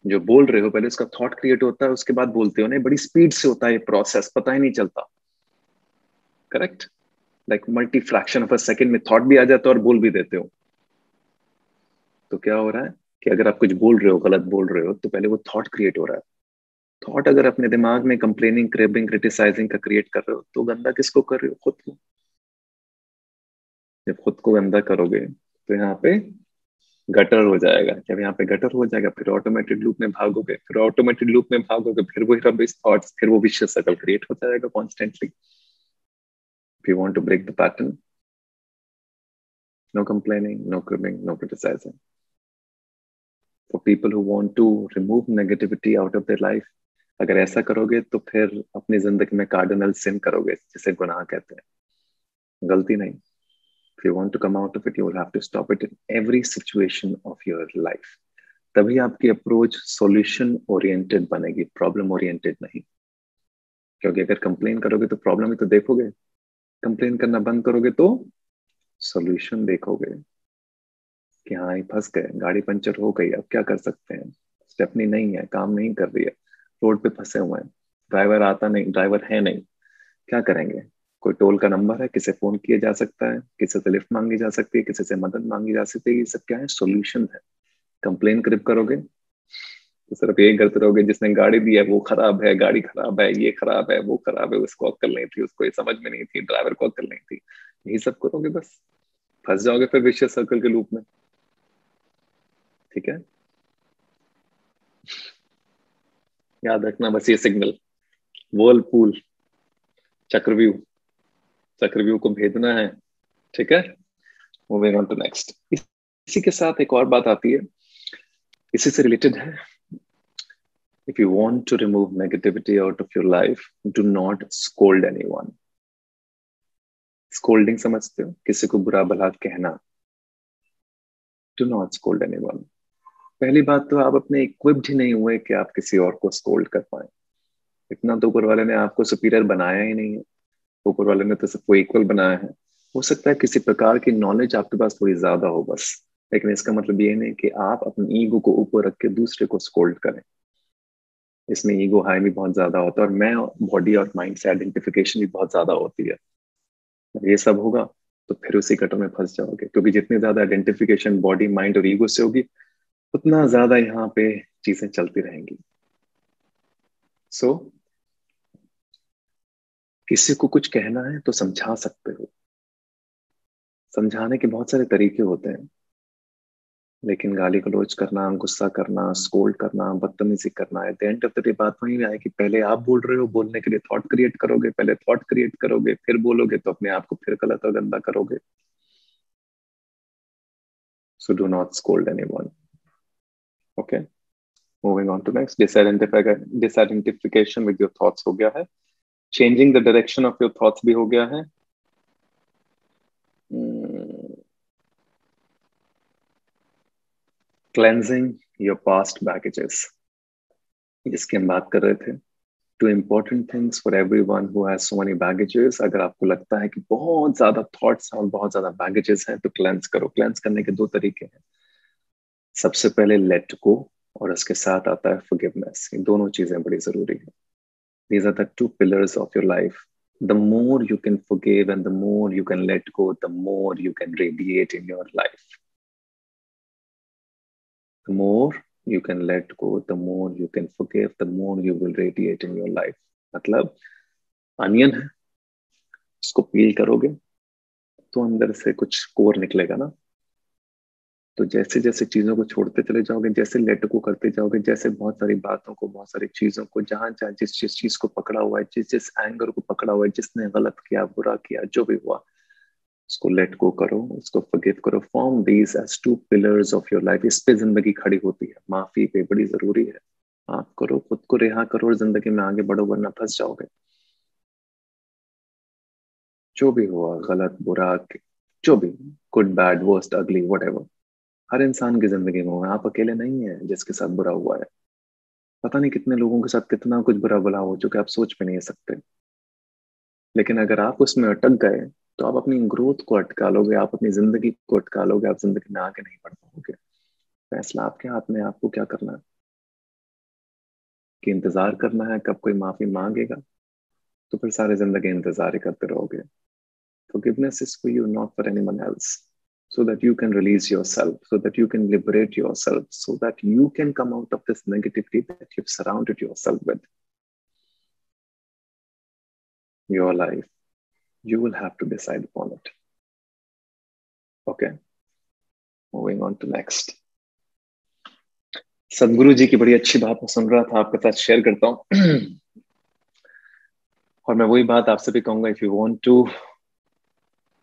जो बोल रहे हो, पहले उसका थॉट क्रिएट होता है, उसके बाद बोलते हो ना बड़ी स्पीड से होता है प्रोसेस पता ही नहीं चलता। Correct like multi fraction of a second में थॉट भी आ जाता है और बोल भी देते हो। तो क्या हो रहा है कि अगर आप कुछ बोल रहे हो, गलत बोल रहे हो तो पहले वो थॉट क्रिएट हो रहा है। थॉट अगर अपने दिमाग में कंप्लेनिंग क्रेबिंग क्रिटिसाइजिंग का क्रिएट कर रहे हो तो गंदा किसको कर रहे हो? खुद को। जब खुद को गंदा करोगे तो यहाँ पे गटर हो जाएगा। जब यहाँ पे गटर हो जाएगा, फिर ऑटोमेटेड लूप में भागोगे, फिर ऑटोमेटेड लूप में भागोगे, फिर वही रबिश थॉट्स फिर वो विशियस सर्कल क्रिएट हो जाएगा constantly you want to break the pattern, no complaining, no cribbing, no criticizing. For people who want to remove negativity out of their life अगर ऐसा करोगे तो फिर अपनी ज़िंदगी में कार्डिनल सिन करोगे, जिसे गुनाह कहते हैं। गलती नहीं। If you want to come out of it, you will have to stop it in every situation of your तभी आपकी अप्रोच सॉल्यूशन ओरिएंटेड बनेगी प्रॉब्लम ओरिएंटेड नहीं। क्योंकि अगर कंप्लेन करोगे तो प्रॉब्लम ही तो देखोगे। कंप्लेन करना बंद करोगे तो सॉल्यूशन देखोगे। कि हाँ ये फंस गए, गाड़ी पंचर हो गई, अब क्या कर सकते हैं? स्टेपनी नहीं है, काम नहीं कर रही है। रोड पे फंसे हुए हैं। ड्राइवर आता नहीं, ड्राइवर है नहीं। क्या करेंगे? कोई टोल का नंबर है? किसे फ़ोन किया जा सकता है? किसी से लिफ्ट मांगी जा सकती है? किसी से मदद मांगी जा सकती है? ये सब क्या है? सोल्यूशन है। कंप्लेन करीब करोगे? तो सिर्फ़ यही करते रहोगे, जिसने गाड़ी दी है, वो खराब है, गाड़ी खराब है, ये खराब है, वो खराब है, उसको अक्ल नहीं थी, उसको ये समझ में नहीं थी, ड्राइवर को अक्ल नहीं थी। यही सब करोगे बस। फंस जाओगे फिर विशेष सर्कल के लूप में। ठीक है? याद रखना बस ये सिग्नल। वर्लपूल चक्रव्यूह। चक्रव्यूह को भेजना है, ठीक है? मूविंग ऑन टू नेक्स्ट इसी के साथ एक और बात आती है। इसी से रिलेटेड है। If you want to remove negativity out of your life, do not scold anyone. Scolding समझते हो? किसी को बुरा भला कहना। Do not scold anyone. पहली बात तो आप अपने इक्विप्ड ही नहीं हुए कि आप किसी और को स्कोल्ड कर पाए। इतना तो ऊपर वाले ने आपको सुपीरियर बनाया ही नहीं है। ऊपर वाले ने तो सबको इक्वल बनाया है। हो सकता है किसी प्रकार की नॉलेज आपके पास थोड़ी ज़्यादा हो बस, लेकिन इसका मतलब ये नहीं कि आप अपनी ईगो को ऊपर रख के दूसरे को स्कोल्ड करें। इसमें ईगो हाई भी बहुत ज़्यादा होता है और मैं बॉडी और माइंड से आइडेंटिफिकेशन भी बहुत ज़्यादा होती है। ये सब होगा तो फिर उसी कटर में फंस जाओगे, क्योंकि जितनी ज़्यादा आइडेंटिफिकेशन बॉडी माइंड और ईगो से होगी उतना ज़्यादा यहाँ पे चीज़ें चलती रहेंगी। सो so, किसी को कुछ कहना है तो समझा सकते हो। समझाने के बहुत सारे तरीके होते हैं। लेकिन गाली गलोच करना गुस्सा करना स्कोल्ड करना बदतमीजी करना the end of the day बात वही आए कि पहले आप बोल रहे हो बोलने के लिए थॉट क्रिएट करोगे पहले थॉट क्रिएट करोगे फिर बोलोगे तो अपने आप को फिर गलत और गंदा करोगे। So do not scold anyone okay moving on to next disidentification with your thoughts हो गया है. Changing the direction of your thoughts भी हो गया है. क्लेंजिंग योर पास्ट बैगेजेस जिसकी हम बात कर रहे थे. Two important things for everyone who has so many baggages अगर आपको लगता है कि बहुत ज़्यादा थॉट्स हैं और बहुत ज़्यादा बैगेजेस हैं तो क्लेंस करो. क्लेंस करने के दो तरीके हैं. सबसे पहले लेट गो और उसके साथ आता है फॉरगिवनेस ये दोनों चीज़ें बड़ी ज़रूरी है। These are the two pillars of your life the more you can forgive and the more you can let go the more you can radiate in your life the more you can let go the more you can forgive the more you will radiate in your life मतलब अनियन है, उसको पील करोगे तो अंदर से कुछ कोर निकलेगा ना। तो जैसे जैसे चीज़ों को छोड़ते चले जाओगे, जैसे लेट को करते जाओगे, जैसे बहुत सारी बातों को, बहुत सारी चीज़ों को, जहाँ जहाँ जिस जिस चीज़ को पकड़ा हुआ है, जिस जिस एंगर को पकड़ा हुआ है, जिसने गलत किया, बुरा किया, जो भी हुआ, उसको लेट गो करो, उसको फॉरगिव करो। Form these as two pillars of your life इस पे ज़िंदगी खड़ी होती है। माफ़ी पे बड़ी ज़रूरी है। आप करो, खुद को रिहा करो और ज़िंदगी में आगे बढ़ो, वरना फंस जाओगे। जो भी हुआ, गलत, बुरा, जो भी good bad worst ugly what हर इंसान की ज़िंदगी में हुआ आप अकेले नहीं है जिसके साथ बुरा हुआ है। पता नहीं कितने लोगों के साथ कितना कुछ बुरा बुला हो जो कि आप सोच भी नहीं सकते। लेकिन अगर आप उसमें अटक गए तो आप अपनी ग्रोथ को अटका लोगे, आप अपनी ज़िंदगी को अटका लोगे, आप ज़िंदगी में आगे नहीं बढ़ पाओगे। फैसला आपके हाथ में आपको क्या करना है? कि इंतज़ार करना है, कब कोई माफ़ी मांगेगा तो फिर सारी ज़िंदगी इंतज़ार ही करते रहोगे। Forgiveness is for you, not for anyone else so that you can release yourself so that you can liberate yourself so that you can come out of this negativity that you've surrounded yourself with your life you will have to decide upon it okay moving on to next Sadhguru ji की बड़ी अच्छी बात मैं सुन रहा था आपके साथ शेयर करता हूं और मैं वही बात आपसे भी कहूंगा if you want to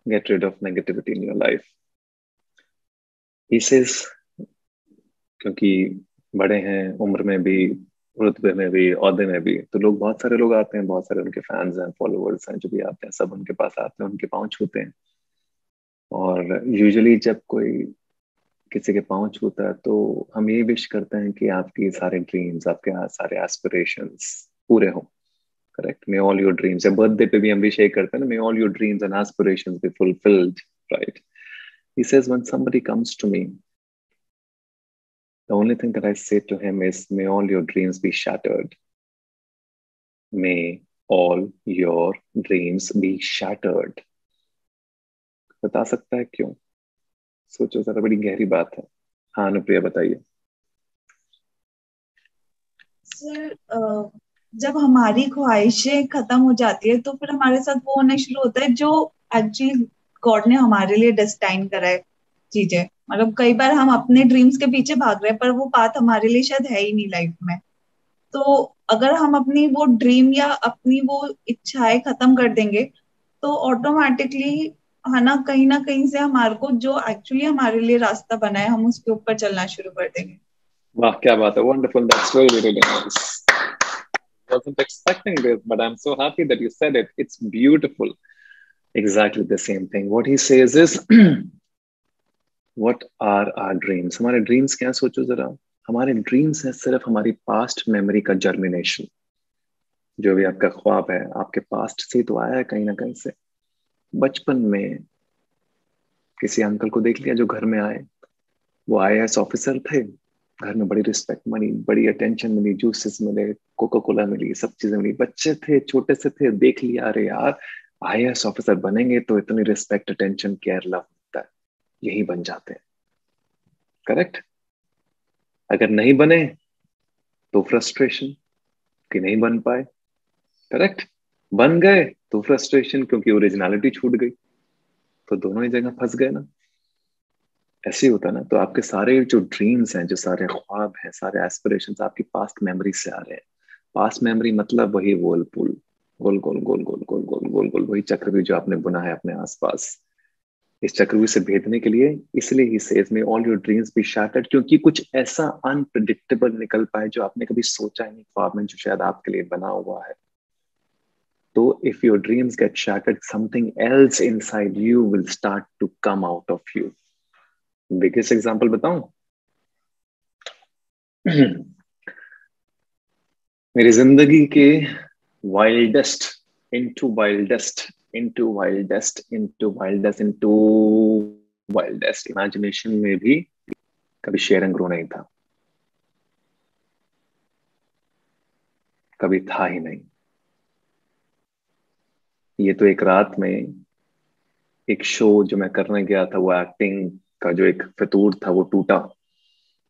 get rid of negativity in your life. Says, क्योंकि बड़े हैं उम्र में भी रुतबे में भी अहदे में भी तो लोग बहुत सारे लोग आते हैं बहुत सारे उनके फैंस हैं फॉलोअर्स हैं जो भी आते हैं सब उनके पास आते हैं उनके पाँव छूते हैं। और यूजुअली जब कोई किसी के पाँव छूता है तो हम ये विश करते हैं कि आपकी सारे ड्रीम्स आपके सारे एस्पिरेशंस पूरे हों। Correct may all your dreams your birthday पे भी हम विश करते हैं may all your dreams and aspirations be fulfilled right? He says when somebody comes to me the only thing that i say to him is may all your dreams be shattered may all your dreams be shattered बता सकता है क्यों सोचो जरा बड़ी गहरी बात है हाँ अनुप्रिया बताइए सर जब हमारी ख्वाहिशें खत्म हो जाती है तो फिर हमारे साथ वो होना शुरू होता है जो एक्चुअली गॉड ने हमारे लिए डिस्टाइन करा है चीज़ें मतलब कई बार हम अपने ड्रीम्स के पीछे भाग रहे हैं पर वो बात हमारे लिए शायद है ही नहीं लाइफ में तो अगर हम अपनी वो ड्रीम या अपनी वो इच्छाएँ खत्म कर देंगे तो ऑटोमेटिकली है ना कहीं ना कहीं से हमारे को जो एक्चुअली हमारे लिए रास्ता बना है हम उसके ऊपर चलना शुरू कर देंगे वाह क्या बात है wonderful that's really really nice wasn't expecting this, but I'm so happy that you said it. It's beautiful. Exactly the same thing. What he says is, <clears throat> what are our dreams? हमारे ड्रीम्स क्या सोचो जरा। हमारे ड्रीम्स है सिर्फ़ हमारी पास्ट मेमोरी का जर्मिनेशन जो भी आपका ख्वाब है आपके पास्ट से तो आया है कहीं ना कहीं से। बचपन में किसी अंकल को देख लिया जो घर में आए। वो आई एस ऑफिसर थे। घर में बड़ी रिस्पेक्ट मिली बड़ी अटेंशन मिली जूसेस मिले कोका कोला मिली सब चीज़ें मिली। बच्चे थे छोटे से थे देख लिया अरे यार आई ऑफिसर बनेंगे तो इतनी रिस्पेक्ट अटेंशन केयर लव है। यही बन जाते हैं। करेक्ट अगर नहीं बने तो फ्रस्ट्रेशन कि नहीं बन पाए। करेक्ट बन गए तो फ्रस्ट्रेशन क्योंकि ओरिजिनलिटी छूट गई। तो दोनों ही जगह फंस गए ना। ऐसे ही होता ना। तो आपके सारे जो ड्रीम्स हैं, जो सारे ख्वाब हैं, सारे एस्पिरेशंस आपकी पास्ट मेमोरी से आ रहे हैं। पास्ट मेमोरी मतलब वही गोल पुल गोल गोल गोल गोल गोल गोल गोल गोल, वही चक्रव्यूह जो आपने बुना है अपने आसपास। इस चक्रव्यूह से भेदने के लिए इसलिए ही says may all your dreams be shattered क्योंकि कुछ ऐसा अनप्रडिक्टेबल निकल पाए जो आपने कभी सोचा ही नहीं, ख्वाब में जो शायद आपके लिए बना हुआ है। तो if your dreams get shattered, something else inside you will start to come out of you biggest example बताऊँ? <clears throat> मेरी ज़िंदगी के wildest into wildest into wildest into wildest into wildest imagination में भी कभी शेयर एंड ग्रो नहीं था। कभी था ही नहीं। ये तो एक रात में एक शो जो मैं करने गया था, वो एक्टिंग का जो एक फितूर था, वो टूटा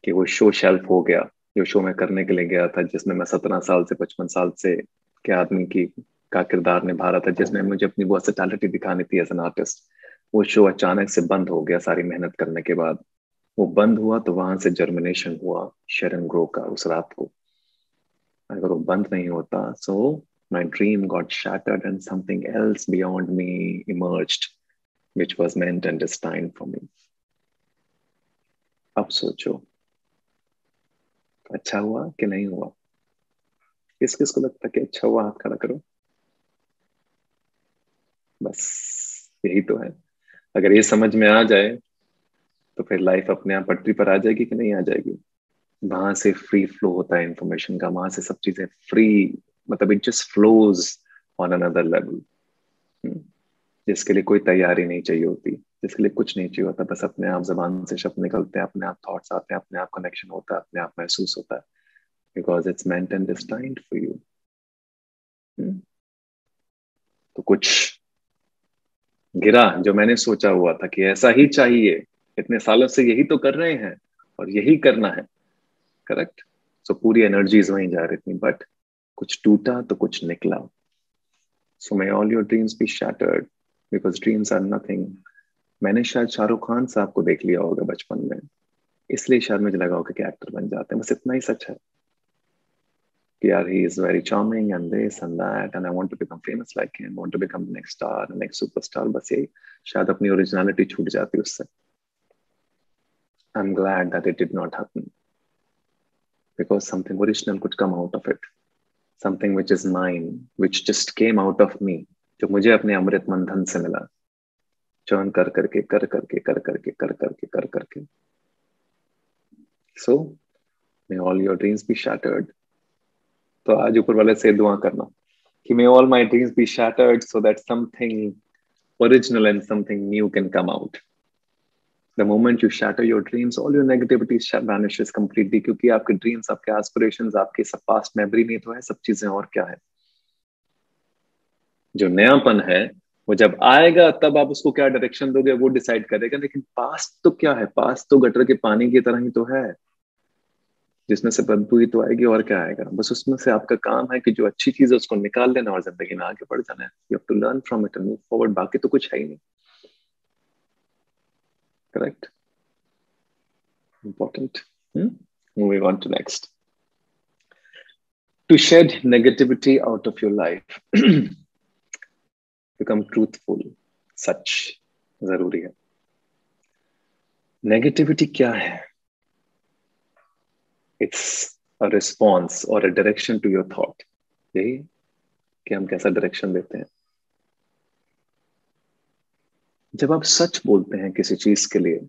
कि वो शो शेल्फ हो गया। जो शो मैं करने के लिए गया था, जिसमें मैं सत्रह साल से, पचपन साल से के आदमी की का किरदार निभा रहा था जिसमें मुझे अपनी वर्सेटैलिटी दिखानी थी एज एन आर्टिस्ट वो शो अचानक से बंद हो गया सारी मेहनत करने के बाद। वो बंद हुआ तो वहाँ से जर्मिनेशन हुआ शरण ग्रो का उस रात को। अगर वो बंद नहीं होता सो my dream got shattered and something else beyond me emerged which was meant and destined for me अब सोचो अच्छा हुआ कि नहीं हुआ? किस किस को लगता कि अच्छा हुआ हाथ खड़ा करो? बस, यही तो है। अगर ये समझ में आ जाए तो फिर लाइफ अपने आप पटरी पर आ जाएगी कि नहीं आ जाएगी? वहाँ से फ्री फ्लो होता है इंफॉर्मेशन का, वहाँ से सब चीज़ें फ्री मतलब it just flows on another level जिसके लिए कोई तैयारी नहीं चाहिए होती, जिसके लिए कुछ नहीं चाहिए होता, बस अपने आप जबान से शब्द निकलते हैं, अपने आप थॉट्स आते हैं, अपने आप कनेक्शन होता है, अपने आप महसूस होता है। Because it's meant and destined for you तो कुछ गिरा जो मैंने सोचा हुआ था कि ऐसा ही चाहिए। इतने सालों से यही तो कर रहे हैं और यही करना है। करेक्ट सो so, पूरी एनर्जीज वहीं जा रही थी बट कुछ टूटा तो कुछ निकला। So may all your dreams be shattered because dreams are nothing मैंने शायद शाहरुख खान साहब को देख लिया होगा बचपन में। इसलिए शायद मुझे लगा होगा कि एक्टर बन जाते हैं। बस इतना ही सच है। yeah, he is very charming and this and that, and I want to become famous like him, I want to become the next star, the next superstar. बस यही शायद अपनी ओरिजिनलिटी छूट जाती उससे I am glad that it did not happen because something original could come out of it something which is mine which just came out of me जो मुझे अपने अमृत मंथन से मिला। चर्न कर करके कर करके कर करके कर करके कर करके। So may all your dreams be shattered तो आज ऊपर वाले से दुआ करना कि may all my dreams be shattered so that something original and something new can come out. The moment you shatter your dreams, all your negativity vanishes completely क्योंकि आपके ड्रीम्स आपके एस्पिरेशंस आपके सब पास्ट मेमोरी में तो है, सब चीज़ें और क्या है? जो नयापन है, वो जब आएगा, तब आप उसको क्या डायरेक्शन दोगे, वो डिसाइड करेगा, लेकिन पास्ट तो क्या है? पास्ट तो गटर के पानी की तरह ही तो है। जिसमें से बदबू ही तो आएगी, और क्या आएगा? बस उसमें से आपका काम है कि जो अच्छी चीज़ है उसको निकाल लेना और ज़िंदगी में आगे बढ़ जाना है। You have to learn from it move forward बाकी तो कुछ है ही नहीं। Correct important moving on to next. To shed negativity out of your life. <clears throat> Become truthful. सच ज़रूरी है। नेगेटिविटी क्या है? इट्स अ रिस्पॉन्स और a direction to your thought यही कि हम कैसा डायरेक्शन देते हैं? जब आप सच बोलते हैं किसी चीज़ के लिए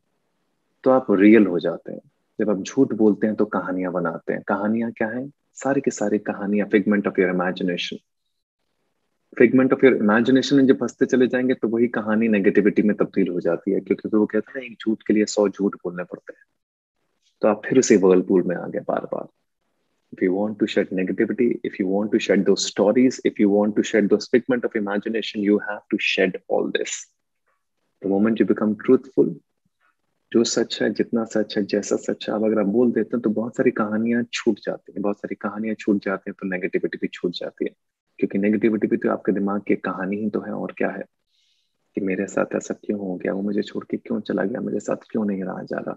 तो आप रियल हो जाते हैं। जब आप झूठ बोलते हैं तो कहानियाँ बनाते हैं। कहानियाँ क्या है? सारी की सारी कहानियाँ figment of your imagination figment of your imagination में जब फंसते चले जाएँगे तो वही कहानी नेगेटिविटी में तब्दील हो जाती है, क्योंकि वो कहते हैं एक झूठ के लिए सौ झूठ बोलने पड़ते हैं। तो आप फिर उसी वर्लपूल में आ गए बार बार if you want to shed negativity, if you want to shed those stories, if you want to shed those figment of imagination, you have to shed all this. The moment you become truthful, जो सच है, जितना सच है, जैसा सच है, अब अगर आप बोल देते हैं तो बहुत सारी कहानियाँ छूट जाती हैं। बहुत सारी कहानियाँ छूट जाती हैं तो नेगेटिविटी भी छूट जाती है। क्योंकि नेगेटिविटी भी तो आपके दिमाग की कहानी ही तो है, और क्या है? कि मेरे साथ ऐसा क्यों हो गया? वो मुझे छोड़ के क्यों चला गया? मेरे साथ क्यों नहीं रहा जा रहा?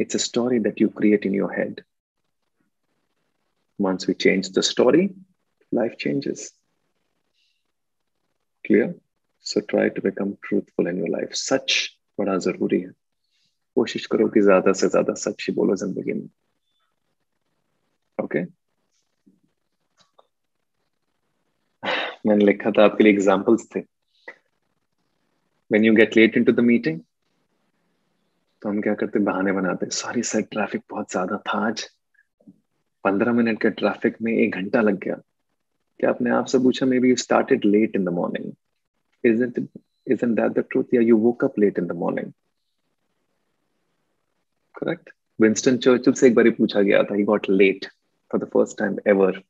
it's a story that you create in your head once we change the story life changes clear so try to become truthful in your life सच बड़ा जरूरी है कोशिश करो कि ज्यादा से ज्यादा सच ही बोलो जिंदगी में ओके मैंने लिखा था आपके लिए एग्जांपल्स थे when you get late into the meeting तो हम क्या करते, बहाने बनाते। सॉरी सर ट्रैफ़िक बहुत ज़्यादा था आज। पंद्रह मिनट के ट्रैफ़िक में एक घंटा लग गया। क्या आपने आपसे पूछा maybe you started late in the morning isn't that the truth या you woke up late in the morning correct Winston Churchill से एक बार पूछा गया था you got late for the first time ever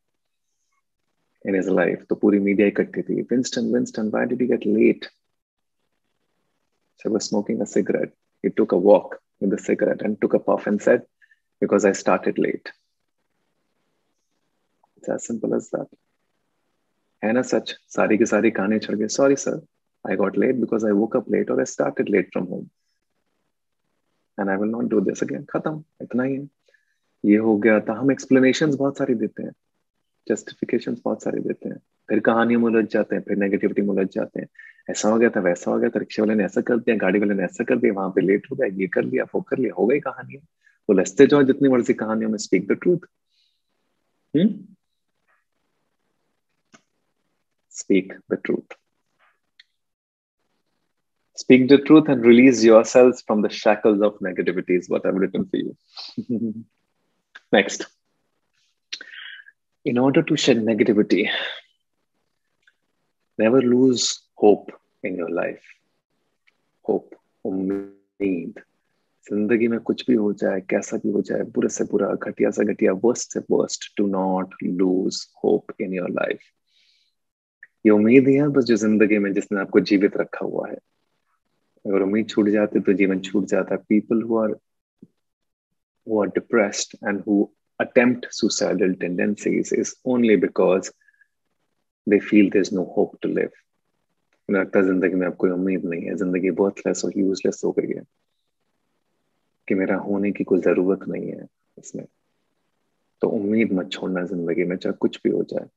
in his life तो पूरी मीडिया इकट्ठी थी। Winston Winston why did late so smoking cigarette he took a walk with the cigarette and took a puff and said, because i started late. It's as simple as that. है ना, सच? सारी की सारी कहानी चढ़ गई sorry sir I got late because I woke up late और I started late from and I will not do this again खत्म। इतना ही है। ये हो गया था। हम एक्सप्लेनेशन बहुत सारी देते हैं। जस्टिफिकेशन बहुत सारे देते हैं। फिर कहानियों में उलझ जाते हैं। फिर नेगेटिविटी में उलझ जाते हैं। ऐसा हो गया था, वैसा हो गया था, रिक्शे वाले ने ऐसा कर दिया, गाड़ी वाले ने ऐसा कर दिया, वहाँ पे लेट हो गया, ये कर लिया, वो कर लिया, हो गई कहानी वो लसते जाओ जितनी मर्ज़ी कहानियों में speak the truth speak the truth speak the truth and release yourselves from the shackles of negativities whatever written for you next in order to shed negativity never lose hope in your life. Hope, उम्मीद ज़िंदगी में कुछ भी हो जाए कैसा भी हो जाए बुरे से बुरा घटिया से घटिया वर्स्ट से worst do not lose hope in your life ये उम्मीद ही है बस जो ज़िंदगी में जिसने आपको जीवित रखा हुआ है अगर उम्मीद छूट जाती तो जीवन छूट जाता है people who are who are depressed and who attempt suicidal tendencies is only because they feel there's no hope to live. लगता है ज़िंदगी में अब कोई उम्मीद नहीं है। ज़िंदगी बहुत लेस और यूजलेस हो गई है। कि मेरा होने की कोई ज़रूरत नहीं है इसमें। तो उम्मीद मत छोड़ना ज़िंदगी में, चाहे कुछ भी हो जाए।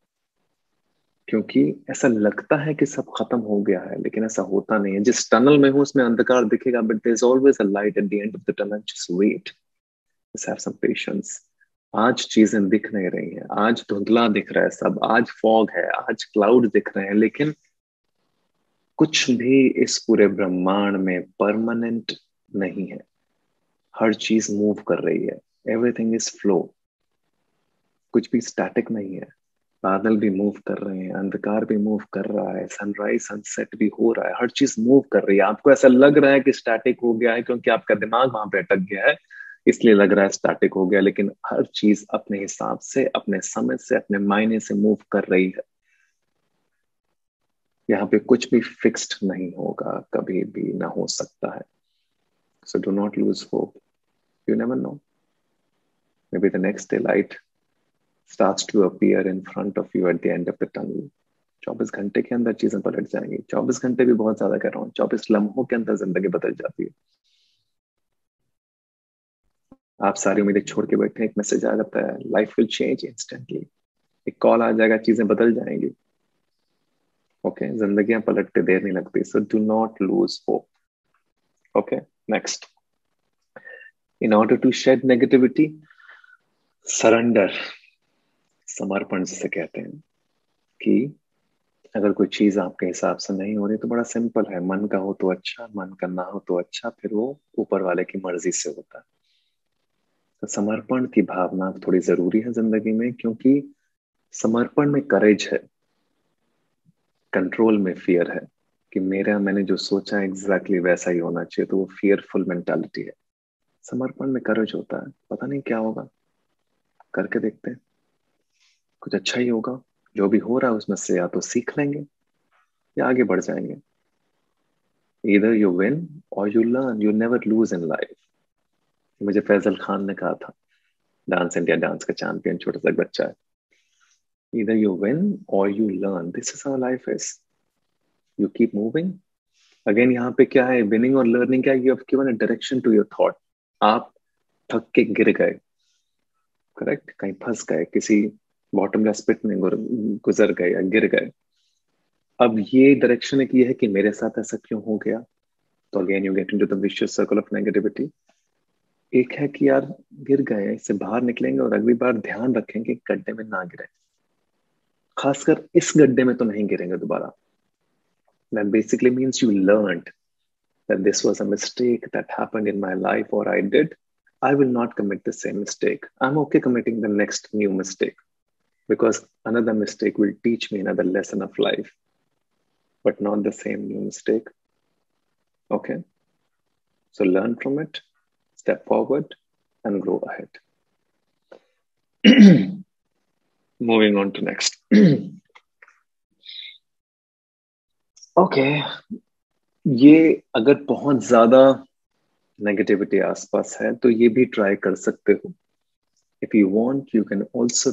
क्योंकि ऐसा लगता है कि सब खत्म हो गया है, लेकिन ऐसा होता नहीं है। जिस टनल में हूँ, उसमें अंधकार दिखेगा but there is always a light at the end of the tunnel just wait have some patience आज चीज़ें दिख नहीं रही हैं। आज धुंधला दिख रहा है सब। आज फॉग है। आज क्लाउड दिख रहे हैं। लेकिन कुछ भी इस पूरे ब्रह्मांड में परमानेंट नहीं है। हर चीज़ मूव कर रही है। एवरीथिंग इज़ फ्लो कुछ भी स्टैटिक नहीं है। बादल भी मूव कर रहे हैं। अंधकार भी मूव कर रहा है। सनराइज सनसेट भी हो रहा है। हर चीज़ मूव कर रही है। आपको ऐसा लग रहा है कि स्टैटिक हो गया है क्योंकि आपका दिमाग वहाँ पे अटक गया है। इसलिए लग रहा है स्टैटिक हो गया लेकिन हर चीज़ अपने हिसाब से, अपने समय से, अपने मायने से मूव कर रही है। यहाँ पे कुछ भी फिक्स्ड नहीं होगा, कभी भी ना हो सकता है। So do not lose hope you never know maybe the next day light starts to appear in front of you at the end of the tunnel. 24 घंटे के अंदर चीज़ें पलट जाएँगी। 24 घंटे भी बहुत ज़्यादा कर रहा हूँ। 24 लम्हों के अंदर ज़िंदगी बदल जाती है। आप सारी उम्मीदें छोड़ के बैठे एक मैसेज आ जाता है। लाइफ विल चेंज इंस्टेंटली एक कॉल आ जाएगा, चीज़ें बदल जाएँगी। Okay okay? जिंदगियाँ पलटते देर नहीं लगती so do not lose hope okay next in order to shed negativity surrender समर्पण जिसे कहते हैं कि अगर कोई चीज़ आपके हिसाब से नहीं हो रही तो बड़ा सिंपल है। मन का हो तो अच्छा मन का ना हो तो अच्छा फिर वो ऊपर वाले की मर्ज़ी से होता है। तो समर्पण की भावना थोड़ी ज़रूरी है ज़िंदगी में, क्योंकि समर्पण में करेज है। कंट्रोल में फियर है कि मेरा, मैंने जो सोचा एग्जैक्टली exactly वैसा ही होना चाहिए तो वो फियरफुल मेंटालिटी है। समर्पण में करज होता है, पता नहीं क्या होगा। करके देखते हैं। कुछ अच्छा ही होगा, जो भी हो रहा है उसमें से या तो सीख लेंगे, या आगे बढ़ जाएँगे। इधर यू विन और you learn you never lose in life मुझे फैजल खान ने कहा था डांस इंडिया डांस का चैंपियन छोटा सा बच्चा है। Either you win or you learn. This is how life is. You keep moving. Again यहाँ पे क्या है? विनिंग और लर्निंग क्या है? You have given a direction to your thought आप थक के गिर गए। करेक्ट कहीं फंस गए। किसी बॉटमलेस पिट में गुजर गए या गिर गए। अब ये डायरेक्शन एक ये है कि मेरे साथ ऐसा क्यों हो गया? तो again you get into the vicious circle of negativity एक है कि यार गिर गए, इससे बाहर निकलेंगे और अगली बार ध्यान रखेंगे गड्ढे में ना गिरे। खासकर इस गड्ढे में तो नहीं गिरेंगे दोबारा that basically means you learned that this was a mistake that happened in my life or I did, I will not commit the same mistake. I'm okay committing the next new mistake because another mistake will teach me another lesson of life, but not the same new mistake. Okay? So learn from it, step forward, and grow ahead. <clears throat> Moving on to next. <clears throat> Okay ये अगर बहुत ज़्यादा नेगेटिविटी आसपास है तो ये भी ट्राई कर सकते हो। If you want you can also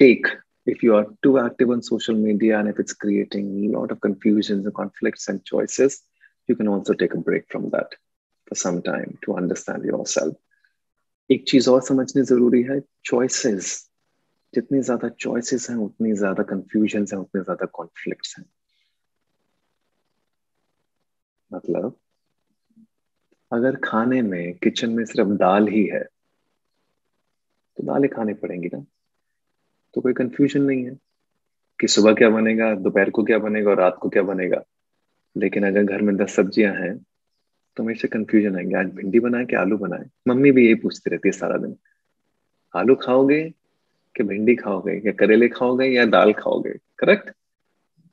take if you are too active on social media and if it's creating lot of confusion conflicts and choices you can also take a break from that for some time to understand yourself एक चीज़ और समझनी ज़रूरी है चॉइसेस जितनी ज़्यादा choices हैं, उतनी ज़्यादा कंफ्यूजन हैं, उतने ज़्यादा conflicts हैं। मतलब अगर खाने में किचन में सिर्फ़ दाल ही है तो दाल खानी पड़ेंगी ना। तो कोई कंफ्यूजन नहीं है कि सुबह क्या बनेगा, दोपहर को क्या बनेगा और रात को क्या बनेगा। लेकिन अगर घर में दस सब्ज़ियाँ हैं तो हमेशा कंफ्यूजन आएँगे। आज भिंडी बनाए कि आलू बनाए? मम्मी भी यही पूछती रहती है सारा दिन। आलू खाओगे कि भिंडी खाओगे, या करेले खाओगे, या दाल खाओगे करेक्ट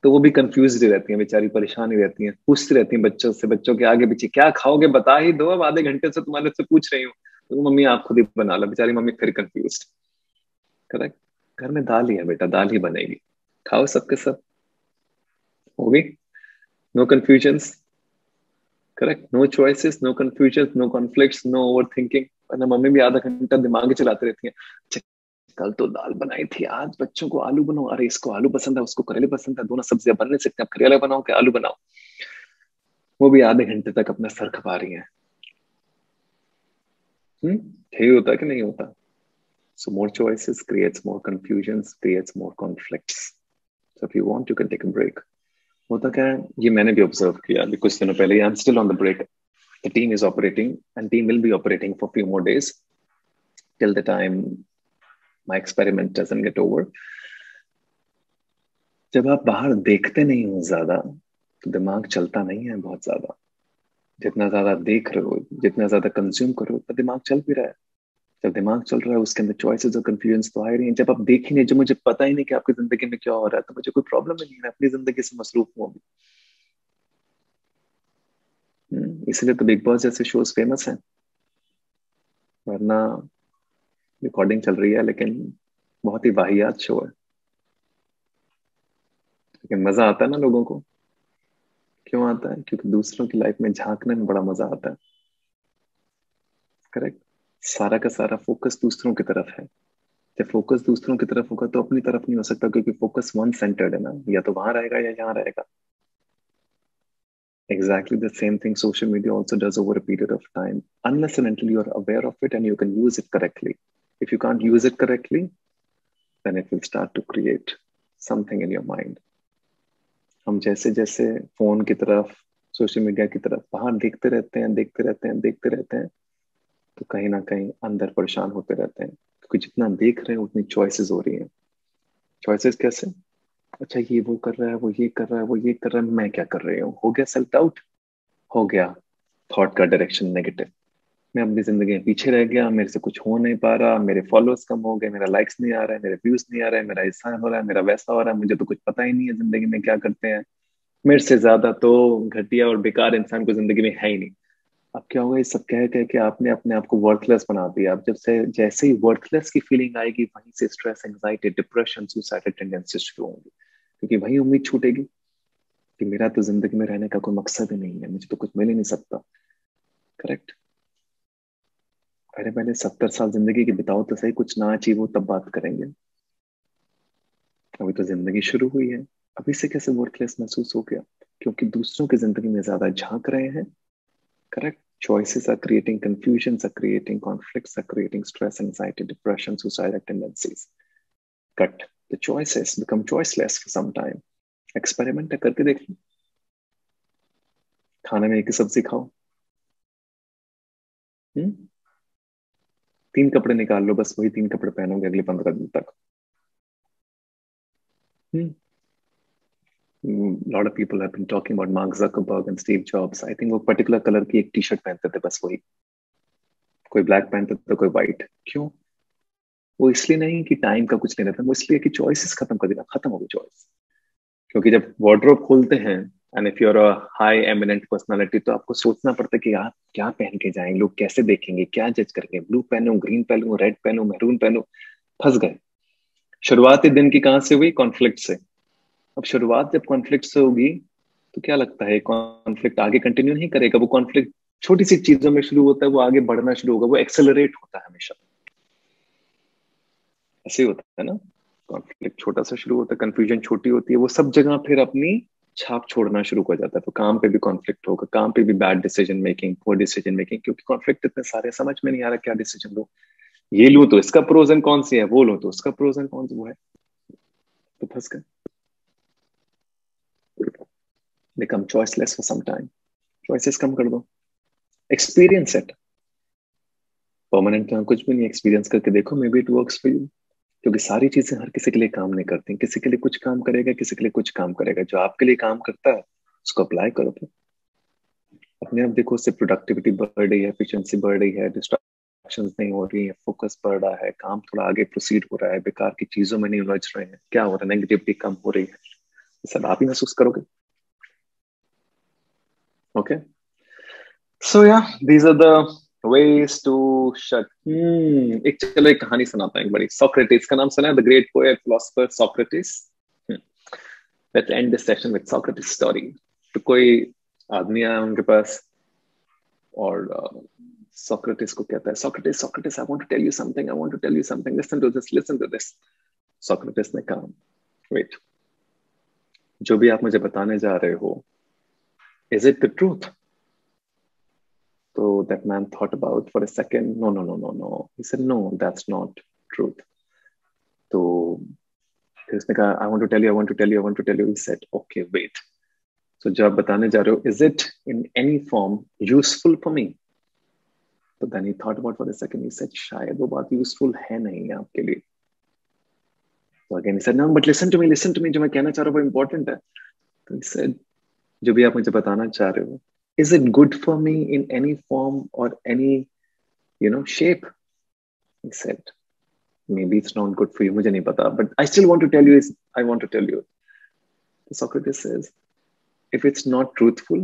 तो वो भी कंफ्यूज रहती हैं, बेचारी परेशान ही रहती हैं, पूछती रहती हैं बच्चों से, बच्चों के आगे पीछे, क्या खाओगे? बता ही दो, अब आधे घंटे से तुम्हारे से पूछ रही हूँ। तो मम्मी आप खुद ही बना लो, बेचारी मम्मी फिर कंफ्यूज करेक्ट घर में दाल ही है बेटा, दाल ही बनेगी। खाओ सबके सब। होगी no confusion correct no choices no confusion no conflict no overthinking mummy भी आधा घंटा दिमाग चलाते रहती है। कल तो दाल बनाई थी, आज बच्चों को आलू बनाओ। अरे, इसको आलू पसंद है, उसको करेले पसंद है, दोनों सब्ज़ियाँ बन नहीं सकते। आप करेला बनाओ कि आलू बनाओ? वो भी आधे घंटे तक अपना सर खपा रही है। हम्म यही होता कि नहीं होता? So more choices creates more confusions, creates more conflicts. So if you want, you can take a break. होता क्या है? ये मैंने भी ऑब्ज़र्व किया अभी कुछ दिनों पहले। I am still on the break the team is operating and team will be operating for few more days till the time my experiment doesn't get over. जब आप बाहर देखते नहीं हो ज़्यादा तो दिमाग चलता नहीं है बहुत ज़्यादा। जितना ज़्यादा देख रहे हो जितना ज़्यादा कंज्यूम करो उतना दिमाग चल भी रहा है। जब दिमाग चल रहा है उसके अंदर चॉइसेस और कंफ्यूजन तो आ रही हैं। जब आप देख ही नहीं जो मुझे पता ही नहीं कि आपकी ज़िंदगी में क्या हो रहा है तो मुझे कोई प्रॉब्लम नहीं है अपनी ज़िंदगी से मसरूफ हूँ अभी। हम्म, इसलिए तो बिग बॉस जैसे शोज़ फ़ेमस हैं। वरना रिकॉर्डिंग चल रही है, लेकिन बहुत ही वाहियात शो है। लेकिन मज़ा आता है ना लोगों को। क्यों आता है? क्योंकि दूसरों की लाइफ में झांकने में बड़ा मज़ा आता है। करेक्ट सारा का सारा फोकस दूसरों की तरफ़ है। जब फोकस दूसरों की तरफ़ होगा तो अपनी तरफ़ नहीं हो सकता, क्योंकि फोकस वन सेंटर्ड है ना। या तो वहाँ रहेगा या यहाँ रहेगा। Exactly the same thing social media also does over a period of time unless and until you are aware of it and you can use it correctly if you can't use it correctly, then it will start to create something in your mind. हम जैसे जैसे फ़ोन की तरफ़ सोशल मीडिया की तरफ़ बाहर देखते रहते हैं देखते रहते हैं देखते रहते हैं तो कहीं ना कहीं अंदर परेशान होते रहते हैं। क्योंकि जितना देख रहे हैं उतनी चॉइसेस हो रही हैं। चॉइसेस कैसे? अच्छा ये वो कर रहा है वो ये कर रहा है वो ये कर रहा है मैं क्या कर रही हूँ? हो गया सेल्फ डाउट हो गया थॉट का डायरेक्शन नेगेटिव मैं अपनी ज़िंदगी में पीछे रह गया, मेरे से कुछ हो नहीं पा रहा, मेरे फॉलोअर्स कम हो गए, मेरा लाइक्स नहीं आ रहा है, मेरे व्यूज़ नहीं आ रहा है मेरा ऐसा हो रहा है, मेरा वैसा हो रहा है, मुझे तो कुछ पता ही नहीं है ज़िंदगी में क्या करते हैं। मेरे से ज़्यादा तो घटिया और बेकार इंसान को ज़िंदगी में है ही नहीं। अब क्या होगा ये सब कह कह के आपने अपने आप को वर्थलेस बना दिया। अब जब से, जैसे ही वर्थलेस की फीलिंग आएगी, वहीं से stress anxiety depression suicidal tendency शुरू होंगी। क्योंकि वही उम्मीद छूटेगी कि मेरा तो ज़िंदगी में रहने का कोई मकसद ही नहीं है, मुझे तो कुछ मिल ही नहीं सकता। करेक्ट अरे पहले सत्तर साल ज़िंदगी की बिताओ तो सही, कुछ ना अचीव हो, तब बात करेंगे। अभी तो ज़िंदगी शुरू हुई है। अभी से कैसे वर्थलेस महसूस हो गया? क्योंकि दूसरों की ज़िंदगी में ज़्यादा झाँक रहे हैं। Correct choices are creating confusion are creating conflict are creating stress anxiety depression suicidal tendencies cut the choices become choiceless for some time experiment करके देख लो। खाने में एक ही सब्ज़ी खाओ। हम्म? तीन कपड़े निकाल लो, बस वही तीन कपड़े पहनोगे अगले पंद्रह दिन तक। हम्म of people have been talking about Mark Zuckerberg and Steve Jobs. I वो पर्टिकुलर कलर की एक टी शर्ट पहनते थे, बस वही। कोई ब्लैक पहनते थे, कोई व्हाइट क्यों? वो इसलिए नहीं कि टाइम का कुछ नहीं रहता, वो इसलिए कि चॉइसेस खत्म कर देना, खत्म हो गई चॉइस क्योंकि जब वार्ड्रोब खोलते हैं and if you're a high eminent personality तो आपको सोचना पड़ता है कि यार, क्या पहन के जाएँगे लोग कैसे देखेंगे, क्या जज करेंगे? ब्लू पहनू ग्रीन पहनू रेड पहनू मैरून पहनू? फंस गए। शुरुआती दिन की कहाँ से हुई? कॉन्फ्लिक्ट से। अब शुरुआत जब कॉन्फ्लिक्ट से होगी तो क्या लगता है? कॉन्फ्लिक्ट आगे कंटिन्यू नहीं करेगा। वो कॉन्फ्लिक्ट छोटी सी चीज़ों में शुरू होता है, वो आगे बढ़ना शुरू होगा, वो एक्सेलरेट होता है हमेशा। ऐसे होता है ना? कॉन्फ्लिक्ट छोटा सा शुरू होता है कंफ्यूजन छोटी होती है, वो सब जगह फिर अपनी छाप छोड़ना शुरू कर जाता है। तो काम पे भी कॉन्फ्लिक्ट होगा, काम पे भी bad decision making poor decision making क्योंकि कॉन्फ्लिक्ट इतने सारे समझ में नहीं आ रहा क्या डिसीज़न लो। ये लू तो इसका प्रोजन कौन सी है वो लो तो उसका प्रोजन कौन सा वो है। तो फंस गए। Become choiceless for some time. Choices कम कर दो। Experience it. परमानेंट कुछ भी नहीं एक्सपीरियंस करके देखो maybe it works for you क्योंकि सारी चीज़ें हर किसी के लिए काम नहीं करती। किसी के लिए कुछ काम करेगा, किसी के लिए कुछ काम करेगा। जो आपके लिए काम करता है, उसको अप्लाई करो फिर। अपने आप देखो, उससे प्रोडक्टिविटी बढ़ रही है एफिशिएंसी बढ़ रही है डिस्ट्रैक्शंस नहीं हो रही है फोकस बढ़ रहा है, काम थोड़ा आगे प्रोसीड हो रहा है, बेकार की चीज़ों में नहीं उलझ रहे हैं। क्या हो रहा है? नेगेटिविटी कम हो रही है। सब आप ही महसूस करोगे। Okay so, yeah, these are the ways to shut hmm ek chalo ek kahani sunata hu ek bari socrates ka naam suna hai the great poet philosopher socrates hmm. let's end this session with socrates story तो कोई आदमी आया उनके पास और सोक्रेटिस को कहता है Socrates Socrates I want to tell you something I want to tell you something listen to this listen to this Socrates ने कहा वेट जो भी आप मुझे बताने जा रहे हो is it the truth So that man thought about for a second. No, no, no, no, no. He said, no, that's not truth. So फिर उसने कहा I want to tell you I want to tell you I want to tell you set okay wait so जो आप बताने जा रहे हो is it in any form useful for me तो then he thought about for a second he said शायद वो बात यूजफुल है नहीं आपके लिए तो again he said no but listen to me listen to me जो मैं कहना चाह रहा हूँ वो इंपॉर्टेंट है जो भी आप मुझे बताना चाह रहे हो is it good for me in any form और any you know shape set maybe it's not good for you मुझे नहीं पता but I still want to tell you is I want to tell you Socrates says if it's not truthful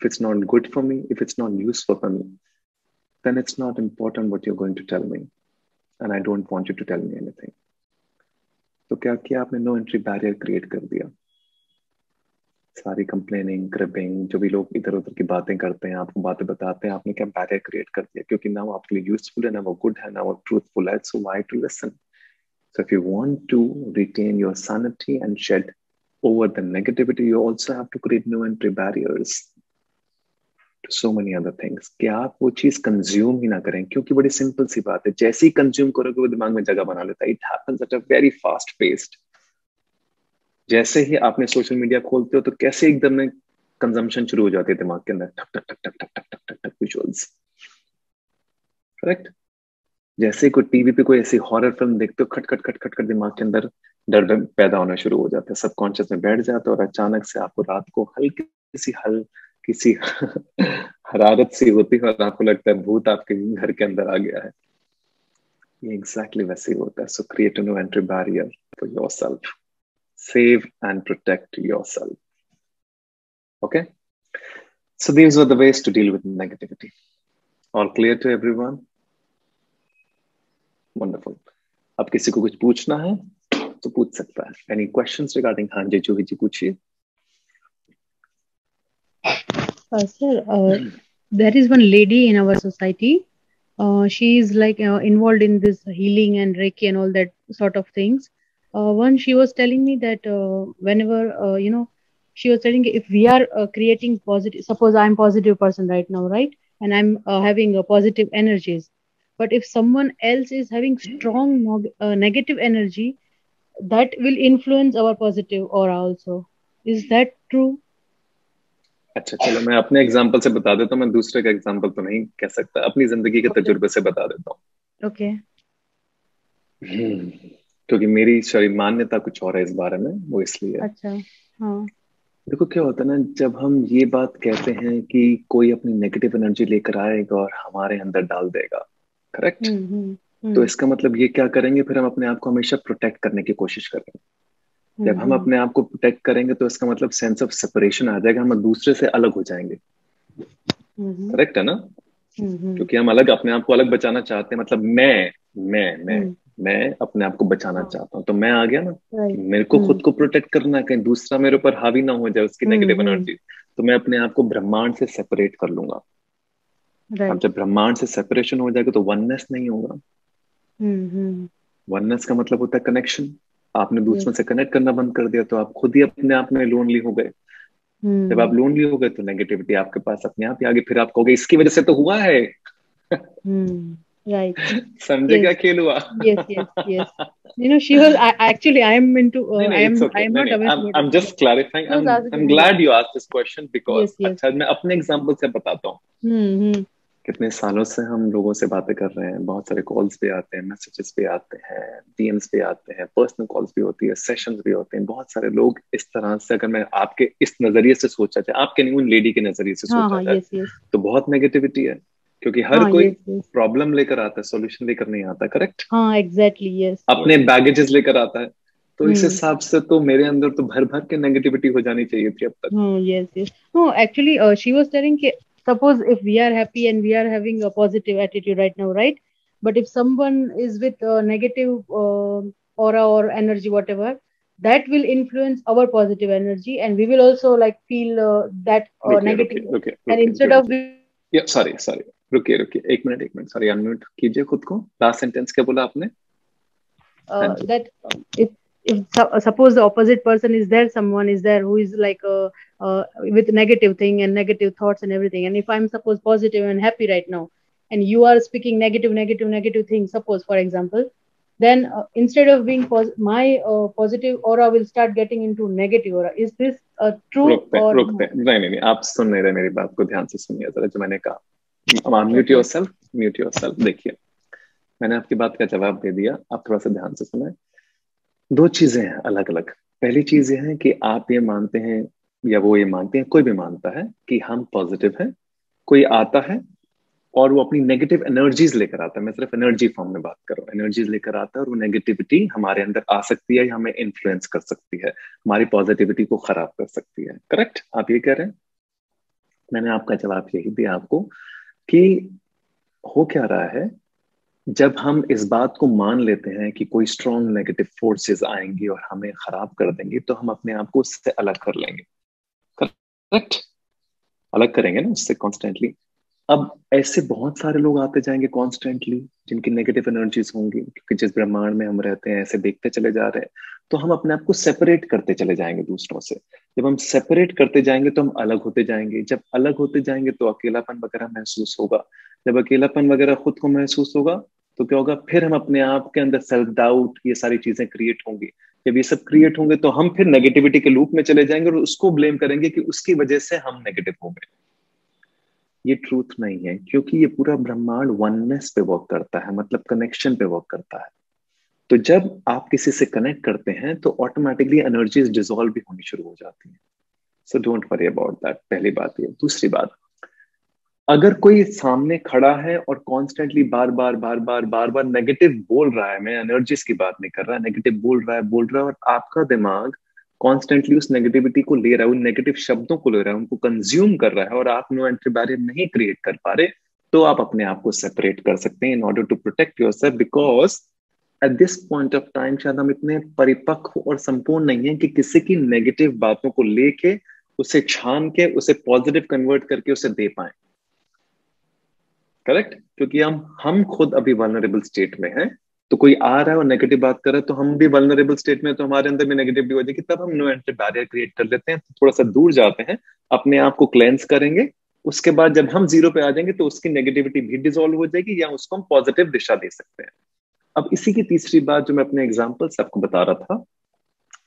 if it's not good for me if it's not useful for me then it's not important what you're going to tell me and I don't want you to tell me anything तो क्या किया आपने नो एंट्री बैरियर क्रिएट कर दिया सारी कंप्लेनिंग क्रिपिंग जो भी लोग इधर उधर की बातें करते हैं, आपको बातें बताते हैं, आपने क्या बैरियर क्रिएट कर दिया? क्योंकि ना वो आपके लिए यूजफुल है ना वो गुड है ना वो ट्रूथफुल है so why to listen so if you want to retain your sanity and shed over the negativity, you also have so many other things. कि आप वो चीज़ कंज्यूम ही ना करें, क्योंकि बड़ी सिंपल सी बात है, जैसे ही कंज्यूम करोगे, वो दिमाग में जगह बना लेता है। It happens at a very fast paced जैसे ही आपने सोशल मीडिया खोलते हो तो कैसे एकदम में कंजम्पशन शुरू हो जाती है दिमाग के अंदर? ठक ठक ठक ठक ठक ठक ठक ठक विजुअल्स करेक्ट जैसे कोई टीवी पे कोई ऐसी हॉरर फ़िल्म देखते हो, खट खट खट खट खट दिमाग के अंदर डर पैदा होना शुरू हो जाता है। सबकॉन्शियस में बैठ जाता है और अचानक से आपको रात को हल्की सी हल किसी <laughs> हरारत सी होती है और आपको लगता है भूत आपके घर के अंदर आ गया है। ये एग्जैक्टली exactly वैसे ही होता है। So create no entry barrier for yourself save and protect yourself. Okay? So these were the ways to deal with negativity. All clear to everyone wonderful अब किसी को कुछ पूछना है तो पूछ सकता है एनी क्वेश्चंस रिगार्डिंग हाँ जी जूही जी पूछिए Uh, sir, uh, there is one lady in our society. Uh, she is like uh, involved in this healing and Reiki and all that sort of things. Uh, one, she was telling me that uh, whenever uh, you know, she was telling if we are uh, creating positive. Suppose I'm positive person right now, right, and I'm uh, having uh, positive energies. But if someone else is having strong neg- uh, negative energy, that will influence our positive aura also. Is that true? अच्छा चलो मैं अपने एग्जांपल से बता देता हूँ मैं दूसरे का एग्जांपल तो नहीं कह सकता अपनी जिंदगी के तजुर्बे से बता देता हूँ Okay. क्योंकि मेरी सॉरी मान्यता कुछ और है इस बारे में वो इसलिए अच्छा हाँ। देखो क्या होता है ना जब हम ये बात कहते हैं कि कोई अपनी नेगेटिव एनर्जी लेकर आएगा और हमारे अंदर डाल देगा करेक्ट हम्म हम्म तो हम्म इसका मतलब ये क्या करेंगे फिर हम अपने आप को हमेशा प्रोटेक्ट करने की कोशिश करेंगे। जब हम अपने आप को प्रोटेक्ट करेंगे तो इसका मतलब सेंस ऑफ़ सेपरेशन आ जाएगा हम दूसरे से अलग हो जाएँगे। करेक्ट है ना? क्योंकि हम अलग अपने आप को अलग बचाना चाहते हैं मतलब मैं मैं मैं। मैं अपने आप को बचाना हाँ। चाहता हूँ। तो मैं आ गया ना मेरे को हम्म। खुद को प्रोटेक्ट करना है कहीं दूसरा मेरे ऊपर हावी ना हो जाए उसकी हम्म नेगेटिव हम्म। एनर्जी तो मैं अपने आप को ब्रह्मांड से सेपरेट कर लूँगा। अब जब ब्रह्मांड से सेपरेशन हो जाएगा तो वननेस नहीं होगा। हम्म हम्म। वननेस का मतलब होता है कनेक्शन आपने दूसरों से कनेक्ट करना बंद कर दिया तो आप खुद ही अपने आप में लोनली हो गए। जब आप हम्म लोनली हो गए तो नेगेटिविटी आपके पास अपने आप ही आगे फिर आप कहोगे इसकी वजह से तो हुआ है। हम्म राइट समझे क्या yes खेल yes yes yes. You know she was I, actually i am into uh, नहीं i am इट्स i am नहीं not aware I was am asking I am yeah glad you asked this question because yes yes. अच्छा मैं अपने एग्जांपल से बताता हूँ। हम्म हम्म। कितने सालों से हम लोगों से बातें कर रहे हैं बहुत सारे कॉल्स भी आते हैं मैसेजेस भी आते हैं डीएम्स भी आते हैं पर्सनल कॉल्स भी होती है सेशंस भी होते हैं बहुत सारे लोग इस तरह से अगर मैं आपके इस नज़रिए से सोचा जाए आपके नहीं उन लेडी के नज़रिए से हाँ सोचा हाँ जाए yes yes. तो बहुत नेगेटिविटी है। क्योंकि हर हाँ कोई प्रॉब्लम लेकर आता है सॉल्यूशन लेकर नहीं आता करेक्ट हाँ exactly yes yes अपने बैगेजेस लेकर आता है तो इस हम्म हिसाब से तो मेरे अंदर तो भर भर के नेगेटिविटी हो जानी चाहिए थी अब तक Oh, yes. No, actually, uh, she was telling, कि suppose if we are happy and we are having a positive attitude right now, right? But if someone is with uh, negative uh, aura or energy, whatever, that will influence our positive energy, and we will also like feel uh, that uh, रुकिए negative. रुकिए रुकिए And रुकिए instead जो of या सॉरी सॉरी रुकिए रुकिए। एक मिनट एक मिनट। सॉरी अनम्यूट कीजिए खुद को। लास्ट सेंटेंस क्या बोला आपने? That if if suppose the opposite person is there someone is there who is like with negative thing and negative thoughts and everything and if I am suppose positive and happy right now and you are speaking negative negative negative thing suppose for example then instead of being my positive aura will start getting into negative aura is this a true और नहीं नहीं आप सुन नहीं रहे मेरी बात को ध्यान से सुनिए जरा जो मैंने कहा। Mute okay yourself mute yourself देखिए, मैंने आपकी बात का जवाब दे दिया। आप थोड़ा सा ध्यान से सुने दो चीज़ें हैं अलग अलग पहली चीज़ ये है कि आप ये मानते हैं या वो ये मानते हैं, कोई भी मानता है कि हम पॉजिटिव हैं, कोई आता है और वो अपनी नेगेटिव एनर्जीज लेकर आता है। मैं सिर्फ़ एनर्जी फॉर्म में बात कर रहा हूँ। एनर्जीज लेकर आता है और वो नेगेटिविटी हमारे अंदर आ सकती है या हमें इन्फ्लुएंस कर सकती है। हमारी पॉजिटिविटी को खराब कर सकती है। करेक्ट आप ये कह रहे हैं? मैंने आपका जवाब यही दिया आपको। कि हो क्या रहा है? जब हम इस बात को मान लेते हैं कि कोई स्ट्रॉन्ग नेगेटिव फोर्सेस आएँगी और हमें खराब कर देंगे तो हम अपने आप को उससे अलग कर लेंगे। करेक्ट अलग करेंगे ना उससे कॉन्स्टेंटली अब ऐसे बहुत सारे लोग आते जाएँगे कॉन्स्टेंटली जिनकी नेगेटिव एनर्जीज होंगी, क्योंकि जिस ब्रह्मांड में हम रहते हैं, ऐसे देखते चले जा रहे हैं तो हम अपने आप को सेपरेट करते चले जाएँगे दूसरों से। जब हम सेपरेट करते जाएँगे तो हम अलग होते जाएँगे। जब अलग होते जाएँगे तो अकेलापन वगैरह महसूस होगा। जब अकेलापन वगैरह खुद को महसूस होगा तो क्या होगा? फिर हम अपने आप के अंदर सेल्फ डाउट ये सारी चीज़ें क्रिएट होंगी। जब ये सब क्रिएट होंगे तो हम फिर नेगेटिविटी के लूप में चले जाएँगे और उसको ब्लेम करेंगे कि उसकी वजह से हम नेगेटिव हो गए। ये ट्रूथ नहीं है, क्योंकि ये पूरा ब्रह्मांड वननेस पे वर्क करता है मतलब कनेक्शन पे वर्क करता है। तो जब आप किसी से कनेक्ट करते हैं तो ऑटोमेटिकली एनर्जीज डिजोल्व भी होनी शुरू हो जाती है। So don't worry about that पहली बात ये। दूसरी बात, अगर कोई सामने खड़ा है और कॉन्स्टेंटली बार बार बार बार बार बार नेगेटिव बोल रहा है, मैं एनर्जीज की बात नहीं कर रहा नेगेटिव बोल रहा है, बोल रहा है, और आपका दिमाग कॉन्स्टेंटली उस नेगेटिविटी को ले रहा है, उन नेगेटिव शब्दों को ले रहा है, उनको कंज्यूम कर रहा है, और आप नो एंट्री बैरियर नहीं क्रिएट कर पा रहे तो आप अपने आप को सेपरेट कर सकते हैं in order to protect yourself because at this point of time शायद हम इतने परिपक्व और संपूर्ण नहीं है कि किसी की नेगेटिव बातों को लेके, उसे छान के, उसे पॉजिटिव कन्वर्ट करके उसे दे पाए। करेक्ट क्योंकि हम हम खुद अभी वनरेबल स्टेट में हैं तो कोई आ रहा है और नेगेटिव बात कर रहा है तो हम भी वनरेबल स्टेट में तो हमारे अंदर भी नेगेटिविटी हो जाएगी। तब हम नो एंट्री बैरियर क्रिएट कर लेते हैं, थोड़ा सा दूर जाते हैं, अपने आप को क्लेंस करेंगे। उसके बाद जब हम ज़ीरो पे आ जाएँगे तो उसकी नेगेटिविटी भी डिजोल्व हो जाएगी, या उसको हम पॉजिटिव दिशा दे सकते हैं। अब इसी की तीसरी बात जो मैं अपने एग्ज़ाम्पल सबको बता रहा था,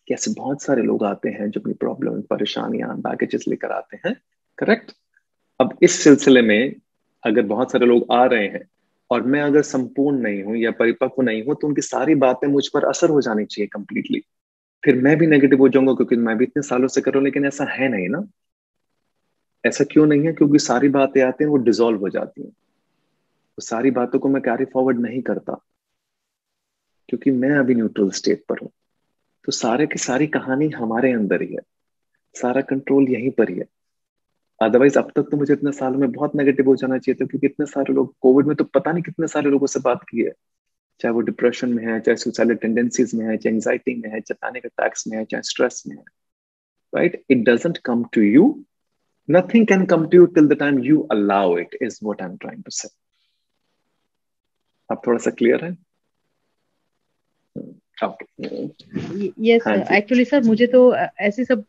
कि ऐसे बहुत सारे लोग आते हैं जो अपनी प्रॉब्लम परेशानियाँ बैगेजेस लेकर आते हैं करेक्ट अब इस सिलसिले में अगर बहुत सारे लोग आ रहे हैं और मैं अगर संपूर्ण नहीं हूँ या परिपक्व नहीं हूँ तो उनकी सारी बातें मुझ पर असर हो जानी चाहिए कंप्लीटली फिर मैं भी नेगेटिव हो जाऊँगा क्योंकि मैं भी इतने सालों से कर रहा हूँ, लेकिन ऐसा है नहीं ना। ऐसा क्यों नहीं है? क्योंकि सारी बातें आती हैं, वो डिजोल्व हो जाती हैं। वो सारी बातों को मैं कैरी फॉरवर्ड नहीं करता। क्योंकि मैं अभी न्यूट्रल स्टेट पर हूँ। तो सारे की सारी कहानी हमारे अंदर ही है। सारा कंट्रोल यहीं पर ही है। अदरवाइज़ अब तक तो मुझे इतने सालों में बहुत नेगेटिव हो जाना चाहिए था क्योंकि इतने सारे लोग कोविड में तो पता नहीं कितने सारे लोगों से बात की है। चाहे वो डिप्रेशन में है, चाहे सुसाइडल टेंडेंसीज में है, चाहे एंजाइटी में है, चाहे पैनिक अटैक्स में है, चाहे स्ट्रेस में है। Right it doesn't come to you nothing can come to you till the time you allow it, is what i'm trying to say. अब थोड़ा सा क्लियर है? Yes uh, actually sir मुझे तो ऐसे सब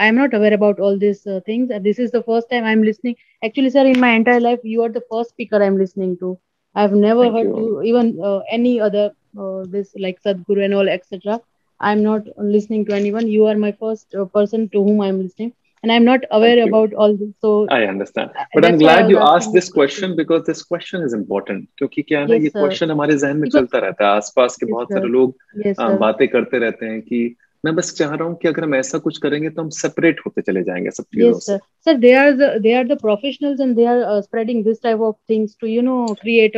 I am not aware about all this things this is the first time I am listening actually sir in my entire life you are the first speaker i'm listening to i've never Thank heard you. to even uh, any other uh, this like sadhguru and all etc i'm not listening to anyone you are my first uh, person to whom i'm listening and i'm not aware about all this so I understand. But I'm glad you asked this this question because this question is important. क्योंकि क्या है ना ये sir. क्वेश्चन हमारे जहन में Because- चलता रहता है आसपास के Yes, बहुत sir. सारे लोग yes बातें करते रहते हैं कि मैं बस चाह रहा हूँ कि अगर हम ऐसा कुछ करेंगे तो हम सेपरेट होते चले जाएँगे सब चीज़ों yes से sir sir they are the they are the professionals and they are uh, spreading this type of things to you know create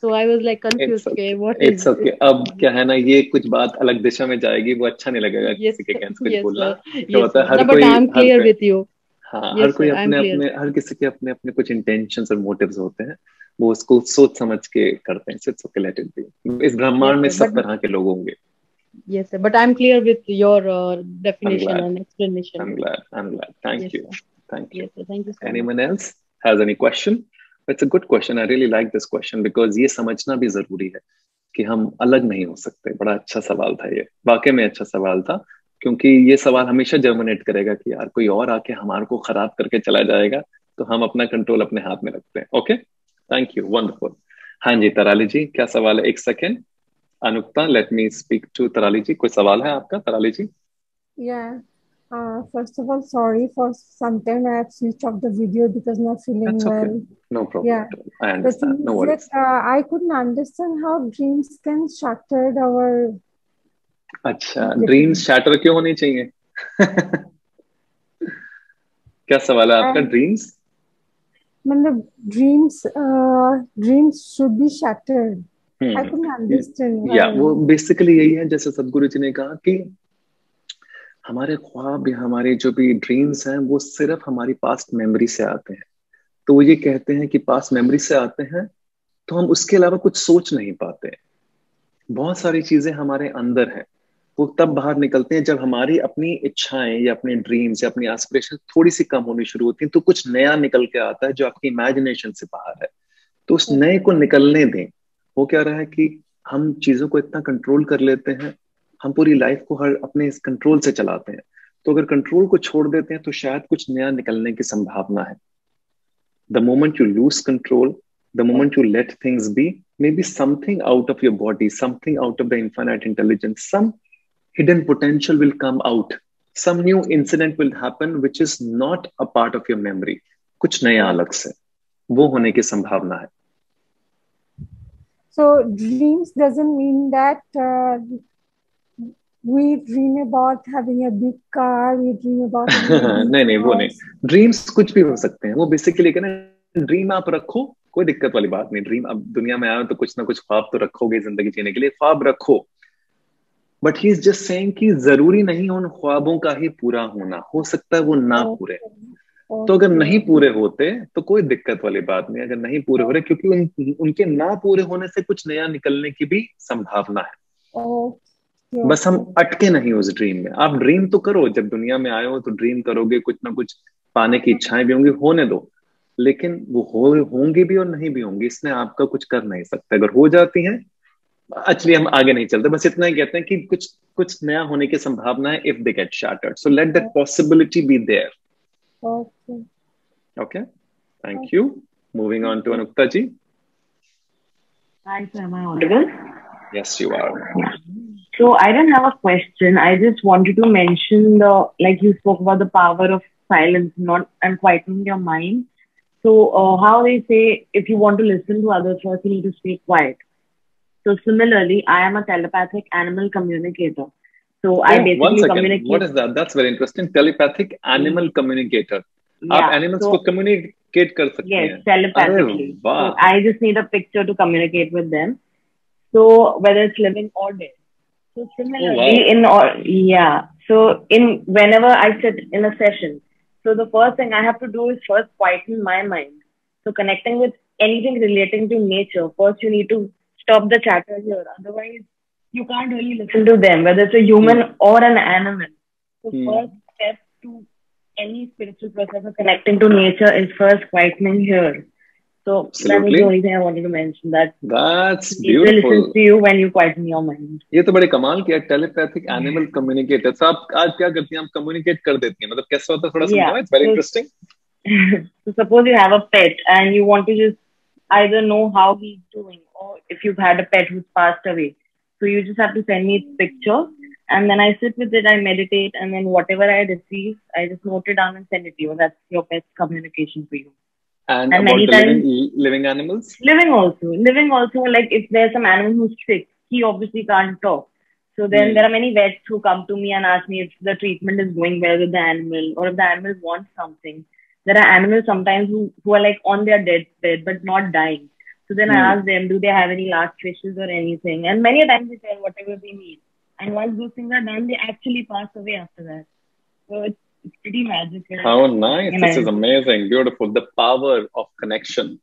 तो आई वाज लाइक कंफ्यूज के व्हाट इज़ इट्स ओके अब क्या है ना ये कुछ बात अलग दिशा में जाएगी वो अच्छा नहीं लगेगा yes, किसी के अगेंस्ट कुछ yes, बोलना। yes, होता हर no, कोई हर क्लियर विद यू हाँ, हर कोई अपने अपने हर किसी के अपने अपने कुछ इंटेंशंस और मोटिव्स होते हैं वो उसको सोच समझ के करते हैं सिर्फ़ ओके लेट इट बी इस ब्रह्मांड में सब तरह के लोग होंगे। Yes sir but I am clear with your definition and explanation I am glad I am glad thank you thank you anyone else has any question It's a good question. I really like this question because ये समझना भी ज़रूरी है कि हम अलग नहीं हो सकते। बड़ा अच्छा सवाल था ये। वाकई में अच्छा सवाल था, क्योंकि ये सवाल हमेशा जर्मिनेट करेगा कि यार कोई और आके हमारे को खराब करके चला जाएगा तो हम अपना कंट्रोल अपने हाथ में रखते हैं। ओके थैंक यू वंडरफुल हाँ जी, तराली जी, क्या सवाल है? एक second Anukta let me speak to Tarali ji. कोई सवाल है आपका? Tarali ji? Yeah. Uh, first of all, sorry for some time I have switched off the video because not feeling That's okay. well. No problem. Yeah. I understand. No worries. that uh, I couldn't understand how dreams can shatter our. अच्छा ड्रीम्स शैटर क्यों होनी चाहिए क्या सवाल है आपका ड्रीम्स मतलब dreams, uh, dreams should be shattered. I couldn't understand. या. वो बेसिकली यही है जैसे सदगुरु जी ने कहा कि हमारे ख्वाब या हमारे जो भी ड्रीम्स हैं, वो सिर्फ़ हमारी पास्ट मेमोरी से आते हैं। तो वो ये कहते हैं कि पास्ट मेमोरी से आते हैं तो हम उसके अलावा कुछ सोच नहीं पाते। बहुत सारी चीज़ें हमारे अंदर हैं। वो तब बाहर निकलते हैं जब हमारी अपनी इच्छाएँ या अपने ड्रीम्स या अपनी एस्पिरेशन थोड़ी सी कम होनी शुरू होती हैं तो कुछ नया निकल के आता है जो आपकी इमेजिनेशन से बाहर है। तो उस नए को निकलने दें, वो क्या रहा है कि हम चीज़ों को इतना कंट्रोल कर लेते हैं हम पूरी लाइफ को हर अपने इस कंट्रोल से चलाते हैं। तो अगर कंट्रोल को छोड़ देते हैं तो शायद कुछ नया निकलने की संभावना है। The moment you lose control the moment you let things be maybe something out of your body something out of the infinite intelligence some hidden potential will come out some new incident will happen which is not a part of your memory कुछ नया अलग से। वो होने की संभावना है। So dreams doesn't mean that uh, we dream about having a big car, we dream about <laughs> नहीं नहीं वो नहीं। ड्रीम्स कुछ भी हो सकते हैं। वो बेसिकली कहना ड्रीम आप रखो कोई दिक्कत वाली बात नहीं। ड्रीम अब दुनिया में आए तो कुछ ना कुछ ख्वाब तो रखोगे ज़िंदगी जीने के लिए। ख्वाब रखो। But he is just saying कि ज़रूरी नहीं उन ख्वाबों का ही पूरा होना। हो सकता है वो ना पूरे। तो अगर नहीं पूरे होते तो कोई दिक्कत वाली बात नहीं। अगर नहीं पूरे हो रहे क्योंकि उन, उनके ना पूरे होने से कुछ नया निकलने की भी संभावना है। बस हम अटके नहीं उस ड्रीम में। आप ड्रीम तो करो जब दुनिया में आए हो तो ड्रीम करोगे कुछ ना कुछ पाने की इच्छाएँ भी होंगी होने दो। लेकिन वो हो होंगी भी और नहीं भी होंगी इसने आपका कुछ कर नहीं सकता। अगर हो जाती है एक्चुअली हम आगे नहीं चलते बस इतना ही कहते हैं कि कुछ कुछ नया होने की संभावना है if they get shattered so let that possibility be there okay thank you moving on to Anukta ji. Hi, sir. Am I audible? Yes, you are. So I don't have a question. I just wanted to mention the like you spoke about the power of silence, not and quieting your mind. So uh, how they say if you want to listen to others first, you need to stay quiet. So similarly, I am a telepathic animal communicator. So oh, I basically one second. communicate. What is that? That's very interesting. Telepathic animal communicator. Yeah, आप animals so, को communicate कर सकते yes, हैं. telepathically. So I just need a picture to communicate with them. So whether it's living or dead. So similarly, oh, wow. in or yeah. So in whenever I sit in a session, so the first thing I have to do is first quieten my mind. So connecting with anything relating to nature, first you need to stop the chatter here. Otherwise, you can't really listen to them, whether it's a human mm. or an animal. So mm. first step to any spiritual process of connecting to nature is first quietening here. So Absolutely. that was the only thing I wanted to mention. That that's beautiful. listens to you when you quieten your mind. ये तो बड़े कमाल किया telepathic animal communicator. So आप आज क्या करती हैं? आप communicate कर देती हैं. मतलब कैसे होता है थोड़ा समझाओ. It's very so, interesting. <laughs> so suppose you have a pet and you want to just either know how he's doing or if you've had a pet who's passed away so you just have to send me its picture. And then I sit with it, I meditate, and then whatever I receive, I just note it down and send it to you. That's your pet's communication for you. And, and many times, living, living animals? Living also. Living also, like if there's some animal who's sick, he obviously can't talk. So then mm. there are many vets who come to me and ask me if the treatment is going well with the animal or if the animal wants something. There are animals sometimes who, who are like on their deathbed but not dying. So then mm. I hmm. ask them, do they have any last wishes or anything? And many times they tell whatever they need. And once those things are done, they actually pass away after that. So it's, it's pretty magical. How nice. And this I, is amazing. Beautiful. The power of connection.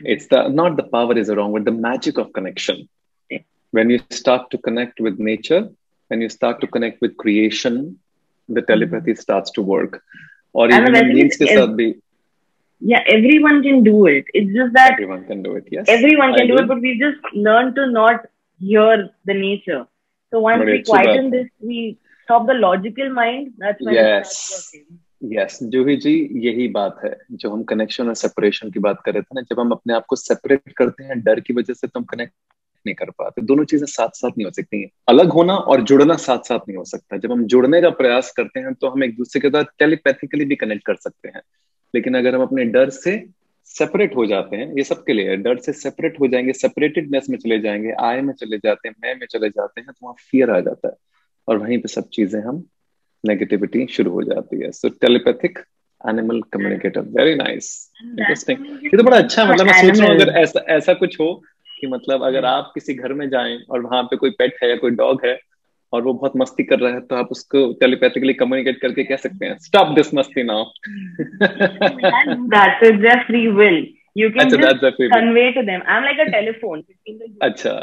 It's the not the power is wrong but the magic of connection. Yeah. When you start to connect with nature, when you start to connect with creation, the telepathy mm-hmm. starts to work. Or even when means yeah, everyone can do it. It's just that everyone can do it. Yes, everyone can do, do it, but we just learn to not hear the nature. So once but we quieten this, we stop the logical mind that's when yes. Yes Juhi ji यही बात है जो हम कनेक्शन और सेपरेशन की बात कर रहे थे ना जब हम अपने आप को सेपरेट करते हैं डर की वजह से तो हम कनेक्ट नहीं कर पाते दोनों चीज़ें साथ साथ नहीं हो सकती हैं अलग होना और जुड़ना साथ साथ नहीं हो सकता जब हम जुड़ने का प्रयास करते हैं तो हम एक दूसरे के साथ टेलीपैथिकली भी कनेक्ट कर सकते हैं लेकिन अगर हम अपने डर से सेपरेट हो जाते हैं ये सबके लिए डर से सेपरेट हो जाएँगे सेपरेटेडनेस में चले जाएँगे आय में चले जाते हैं मैं में चले जाते हैं तो वहाँ फियर आ जाता है और वहीं पे सब चीज़ें हम नेगेटिविटी शुरू हो जाती है। So telepathic animal communicator very nice interesting ये तो बड़ा अच्छा मतलब मैं सोच रहा हूँ अगर ऐसा ऐसा कुछ हो कि मतलब अगर आप किसी घर में जाएँ और वहाँ पे कोई पेट है या कोई डॉग है और वो बहुत मस्ती कर रहा है तो आप उसको टेलीपैथिकली कम्युनिकेट करके कह सकते हैं स्टॉप दिस मस्ती now that is there free will you can Achha, just convey to them. I'm like a telephone Achha.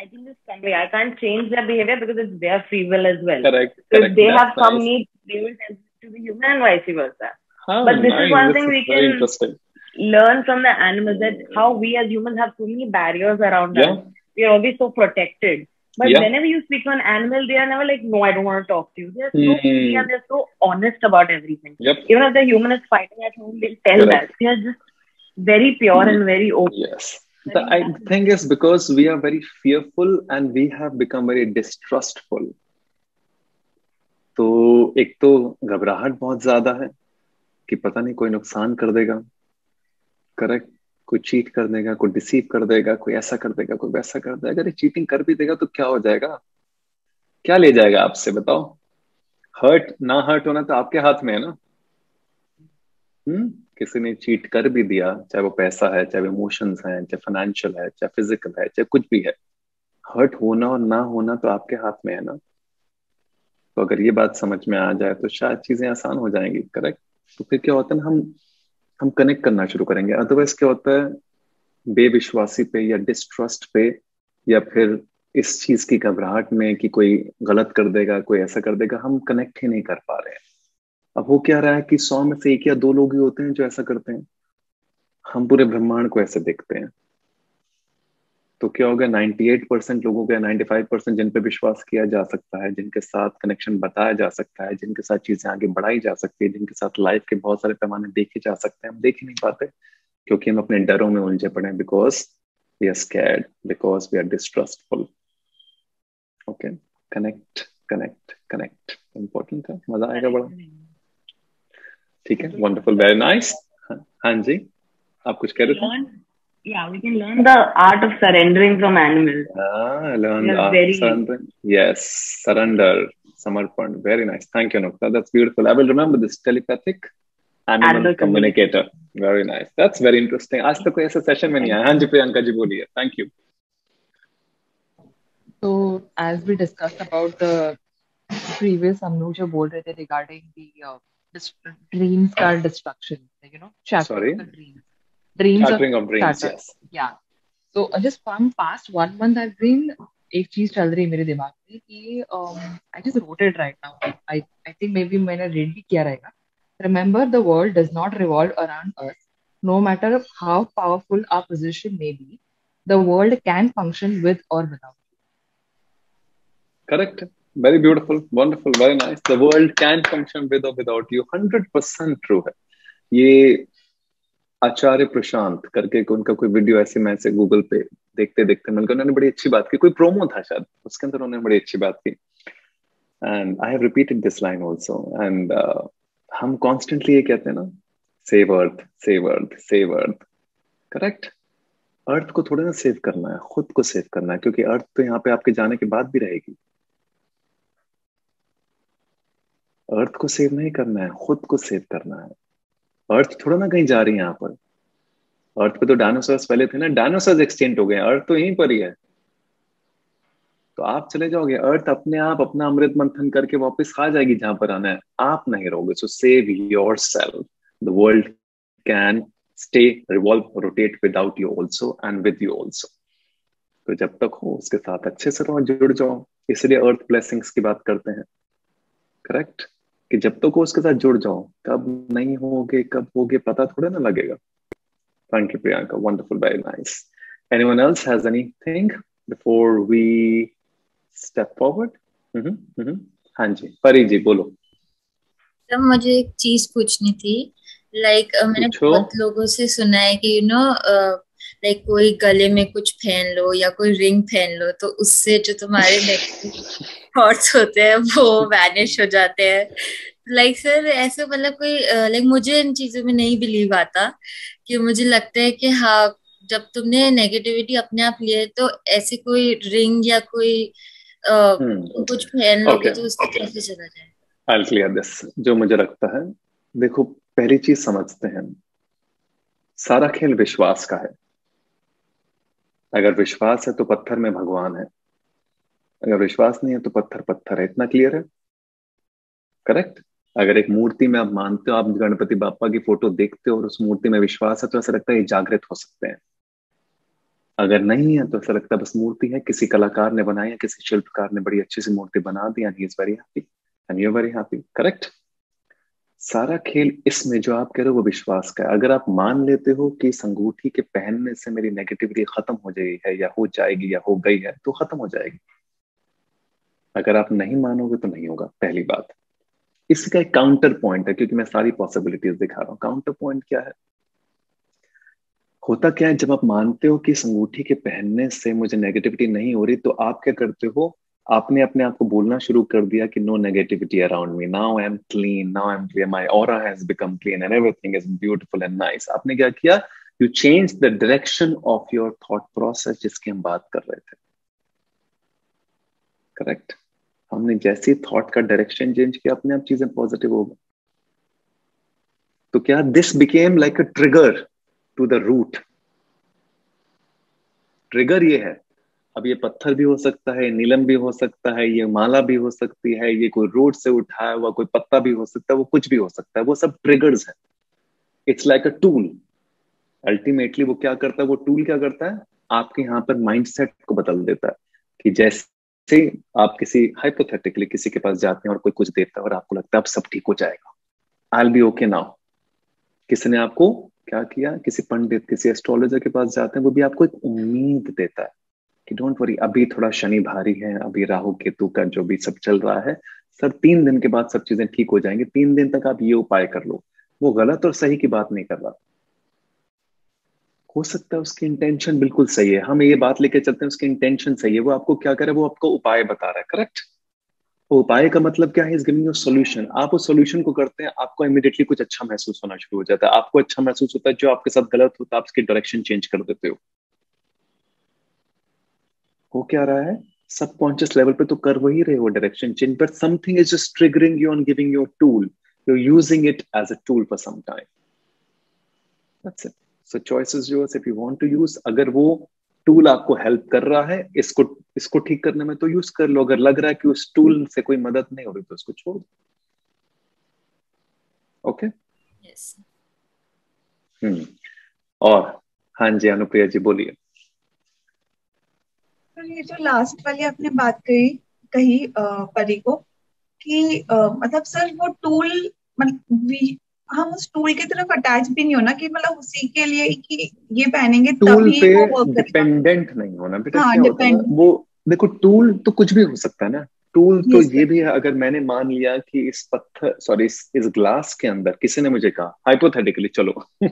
I can just convey. I can't change their behavior because it's their free will as well. Correct. So correct. if they That's have some nice. need, they will tell to be human and vice versa. Oh, but this nice. is one this thing is we can learn from the animals that how we as humans have so many barriers around yeah. us. We are always so protected. But yeah. whenever you speak to an animal, they are never like, no, I don't want to talk to you. They're so mm. free and they're so honest about everything. Yep. Even if the human is fighting at home, they'll tell Correct. that. They are just very pure and very open. Yes. The I, thing is because we are very fearful and we have become very distrustful. तो एक तो घबराहट बहुत ज़्यादा है कि पता नहीं कोई नुकसान कर देगा। करेक्ट कोई चीट कर देगा कोई डिसीव कर देगा कोई ऐसा कर देगा कोई वैसा कर देगा। अगर चीटिंग कर भी देगा तो क्या हो जाएगा? क्या ले जाएगा आपसे बताओ? हर्ट ना हर्ट होना तो आपके हाथ में है ना? हम्म? किसी ने चीट कर भी दिया, चाहे वो पैसा है, चाहे वो इमोशंस है, चाहे फाइनेंशियल है, चाहे फ़िज़िकल है, चाहे कुछ भी है हर्ट होना और ना होना तो आपके हाथ में है ना? तो अगर ये बात समझ में आ जाए तो शायद चीज़ें आसान हो जाएँगी करेक्ट तो फिर क्या होता है ना, हम हम कनेक्ट करना शुरू करेंगे। अदरवाइज़ क्या होता है, बेविश्वासी पे या डिस्ट्रस्ट पे या फिर इस चीज़ की घबराहट में कि कोई गलत कर देगा, कोई ऐसा कर देगा, हम कनेक्ट ही नहीं कर पा रहे हैं। अब वो क्या रहा है कि सौ में से एक या दो लोग ही होते हैं जो ऐसा करते हैं? हम पूरे ब्रह्मांड को ऐसे देखते हैं। तो क्या होगा 98 परसेंट लोगों का 95 परसेंट जिन पे विश्वास किया जा सकता है जिनके साथ कनेक्शन बताया जा सकता है जिनके साथ चीज़ें आगे बढ़ाई जा सकती है जिनके साथ लाइफ के बहुत सारे पैमाने देखे जा सकते हैं हम देख ही नहीं पाते क्योंकि हम अपने डरों में उलझे पड़े हैं because we are scared because we are distrustful okay connect connect connect important है मज़ा आएगा बड़ा। ठीक है वंडरफुल वेरी नाइस हाँ जी आप कुछ कह रहे थे yeah, we can learn the art of surrendering from animals. Ah, learn the art very... of surrendering. Yes, surrender, samarpan. Very nice. Thank you, Nukta. That's beautiful. I will remember this telepathic animal communicator. Very nice. That's very interesting. आज तक कोई ऐसा सेशन में नहीं आया हाँ जी प्रियंका जी बोलिए thank you So as we discussed about the previous हम लोग जो बोल रहे थे regarding the uh, dreams का destruction, you know, chapter Sorry? the dreams. dreams Shattering of, of dreams, startup. yes. Yeah. So uh, just from past one month I've been एक चीज चल रही है मेरे दिमाग में कि I just wrote it right now I I think maybe मैंने रीड भी किया रहेगा remember the world does not revolve around us no matter how powerful our position may be the world can function with or without you correct very beautiful, wonderful, very nice. The world can function with or without you. 100% true है. ये आचार्य प्रशांत करके उनका कोई वीडियो ऐसे मैं ऐसे गूगल पे देखते देखते मिलकर उन्होंने बड़ी अच्छी बात की। कोई प्रोमो था शायद, उसके अंदर उन्होंने बड़ी अच्छी बात की। And I have repeated this line also and हम कॉन्स्टेंटली ये कहते हैं ना save earth save earth save earth correct earth को थोड़ा ना सेव करना है, खुद को सेव करना है, क्योंकि अर्थ तो यहाँ पे आपके जाने के बाद भी रहेगी। अर्थ को सेव नहीं करना है, खुद को सेव करना है। अर्थ थोड़ा ना कहीं जा रही है यहाँ पर। अर्थ पे तो डायनासोर्स पहले थे ना, डायनासोर्स एक्सटेंट हो गए, अर्थ तो यहीं पर ही है। तो आप चले जाओगे, अर्थ अपने आप, अपना अमृत मंथन करके वापस आ जाएगी जहाँ पर आना है। आप नहीं रहोगे so save yourself the world can stay revolve rotate without you also and with you also तो जब तक हो, उसके साथ अच्छे से रहो, जुड़ जाओ। इसलिए अर्थ ब्लेसिंग्स की बात करते हैं। करेक्ट कि जब तक तो उसके साथ जुड़ जाओ कब नहीं होगे कब होगे पता थोड़ा ना लगेगा। Thank you Priyanka wonderful very nice anyone else has anything before we step forward हाँ जी परी जी बोलो। सर मुझे एक चीज़ पूछनी थी। लाइक like, मैंने बहुत लोगों से सुना है कि यू नो लाइक कोई गले में कुछ पहन लो या कोई रिंग पहन लो तो उससे जो तुम्हारे <laughs> थॉट्स होते हैं वो वैनिश हो जाते हैं लाइक सर ऐसे मतलब कोई लाइक मुझे इन चीज़ों में नहीं बिलीव आता कि मुझे लगता है कि हाँ जब तुमने नेगेटिविटी अपने आप लिए तो ऐसे कोई रिंग या कोई आ, hmm. कुछ पहन लोगे okay. तो उससे कैसे चला जाए I'll clear this. जो मुझे लगता है देखो पहली चीज़ समझते हैं सारा खेल विश्वास का है अगर विश्वास है तो पत्थर में भगवान है अगर विश्वास नहीं है तो पत्थर पत्थर है, इतना क्लियर है? करेक्ट अगर एक मूर्ति में आप मानते हो, आप गणपति बापा की फ़ोटो देखते हो और उस मूर्ति में विश्वास है तो ऐसा लगता है ये जागृत हो सकते हैं। अगर नहीं है तो ऐसा लगता है बस मूर्ति है, किसी कलाकार ने बनाई है, किसी शिल्पकार ने बड़ी अच्छी सी मूर्ति बना दी and he is very happy and you very happy correct सारा खेल इसमें जो आप कह रहे हो, वो विश्वास का है। अगर आप मान लेते हो कि संगूठी के पहनने से मेरी नेगेटिविटी खत्म हो जाएगी है, या हो जाएगी, या हो गई है तो खत्म हो जाएगी। अगर आप नहीं मानोगे तो नहीं होगा, पहली बात। इसका एक काउंटर पॉइंट है, क्योंकि मैं सारी पॉसिबिलिटीज दिखा रहा हूँ। काउंटर पॉइंट क्या है? होता क्या है, जब आप मानते हो कि संगूठी के पहनने से मुझे नेगेटिविटी नहीं हो रही तो आप क्या करते हो? आपने अपने आप को बोलना शुरू कर दिया कि no negativity around me now I am clean now I am clear my aura has become clean and everything is beautiful and nice आपने क्या किया? You change the direction of your thought process जिसकी हम बात कर रहे थे। करेक्ट हमने जैसे थॉट का डायरेक्शन चेंज किया, अपने आप चीज़ें पॉजिटिव हो गई। तो क्या this became like a trigger to the root trigger ये है। अब ये पत्थर भी हो सकता है नीलम भी हो सकता है, ये माला भी हो सकती है, ये कोई रोड से उठाया हुआ, कोई पत्ता भी हो सकता है, वो कुछ भी हो सकता है, वो सब ट्रिगर्स है। It's like a tool ultimately वो क्या करता है? वो टूल क्या करता है? आपके यहाँ पर माइंडसेट को बदल देता है कि जैसे आप किसी हाइपोथेटिकली किसी के पास जाते हैं और कोई कुछ देता है और आपको लगता है अब सब ठीक हो जाएगा। आई बी ओके नाउ किसी ने आपको क्या किया? किसी पंडित, किसी एस्ट्रोलॉजर के पास जाते हैं, वो भी आपको एक उम्मीद देता है कि डोंट वरी अभी थोड़ा शनि भारी है, अभी राहु, केतु का जो भी सब चल रहा है, सर तीन दिन के बाद सब चीज़ें ठीक हो जाएँगी, तीन दिन तक आप ये उपाय कर लो। वो गलत और सही की बात नहीं कर रहा। हो सकता है उसकी इंटेंशन बिल्कुल सही है। हम ये बात लेके चलते हैं, उसकी इंटेंशन सही है। वो आपको क्या करे, वो आपको उपाय बता रहा है करेक्ट उपाय का मतलब क्या है? इज़ गिविंग सोल्यूशन आप उस सोल्यूशन को करते हैं, आपको इमीडिएटली कुछ अच्छा महसूस होना शुरू हो जाता है। आपको अच्छा महसूस होता है जो आपके साथ गलत होता है, आप उसकी डायरेक्शन चेंज कर देते हो। हो क्या रहा है? सबकॉन्शियस लेवल पे तो कर वही रहे हो direction change but something is just triggering you on giving your tool you using it as a tool for some time that's it so choice is yours if you want to use अगर वो टूल आपको हेल्प कर रहा है इसको इसको ठीक करने में तो यूज़ कर लो। अगर लग रहा है कि उस टूल से कोई मदद नहीं हो रही तो उसको छोड़ दो। Okay yes hmm. और हाँ जी अनुप्रिया जी बोलिए। तो ये जो लास्ट वाली आपने बात कही कही परी को कि मतलब सर वो टूल मतलब हम उस टूल की तरफ़ अटैच भी नहीं होना कि मतलब उसी के लिए कि ये पहनेंगे तभी पे वो डिपेंडेंट नहीं होना बेटा हाँ, क्या होता है वो देखो टूल तो कुछ भी हो सकता है ना। टूल तो ये भी है अगर मैंने मान लिया कि इस पत्थर सॉरी इस, इस ग्लास के अंदर किसी ने मुझे कहा हाइपोथेटिकली चलो। <laughs>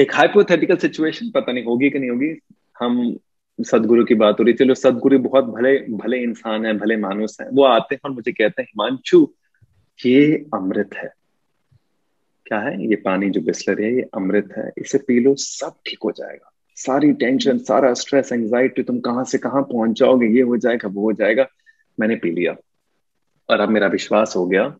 एक हाइपोथेटिकल सिचुएशन पता नहीं होगी कि नहीं होगी। हम सदगुरु की बात हो रही चलो सदगुरु बहुत भले भले इंसान है भले मानुस है वो आते हैं और मुझे कहते हैं हिमांशु ये अमृत है। क्या है? ये पानी जो बिस्लर है, ये अमृत है। इसे पी लो, सब ठीक हो जाएगा। सारी टेंशन, सारा स्ट्रेस एंजाइटी तुम कहाँ से कहाँ पहुँच जाओगे? ये हो जाएगा, वो हो जाएगा। मैंने पी लिया। और अब मेरा विश्वास हो गया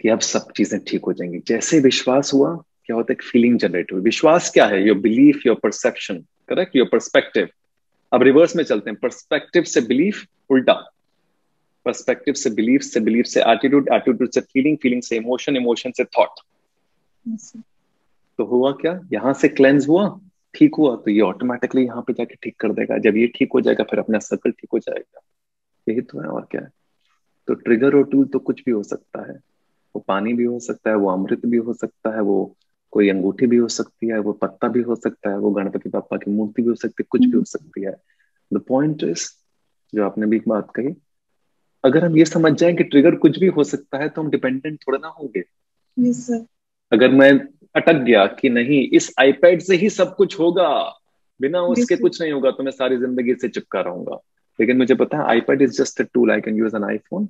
कि अब सब चीज़ें ठीक हो जाएँगी। जैसे विश्वास हुआ, क्या होता है? फीलिंग जनरेट हुई। विश्वास क्या है? Your belief your perception correct your perspective अब रिवर्स में चलते हैं। परस्पेक्टिव से बिलीफ उल्टा। परस्पेक्टिव से बिलीफ से बिलीफ से एटीट्यूड एटीट्यूड से फीलिंग फीलिंग से इमोशन इमोशन से थॉट तो हुआ क्या? यहाँ से क्लेंस हुआ? ठीक हुआ? तो ये ऑटोमेटिकली यहाँ पे जाके ठीक कर देगा। जब ये ठीक हो जाएगा फिर अपना सर्कल ठीक हो जाएगा। यही तो है और क्या है? तो ट्रिगर और टूल तो कुछ भी हो सकता है। वो पानी भी हो सकता है वो अमृत भी हो सकता है वो कोई अंगूठी भी हो सकती है वो पत्ता भी हो सकता है वो गणपति पापा की मूर्ति भी हो सकती है कुछ भी हो सकती है। द पॉइंट इज़ जो आपने भी एक बात कही अगर हम ये समझ जाएँ कि ट्रिगर कुछ भी हो सकता है तो हम डिपेंडेंट थोड़े ना होंगे। अगर मैं अटक गया कि नहीं इस आईपैड से ही सब कुछ होगा बिना उसके कुछ नहीं होगा तो मैं सारी ज़िंदगी से चिपका रहूँगा। लेकिन मुझे पता है iPad is just a tool I can use an iPhone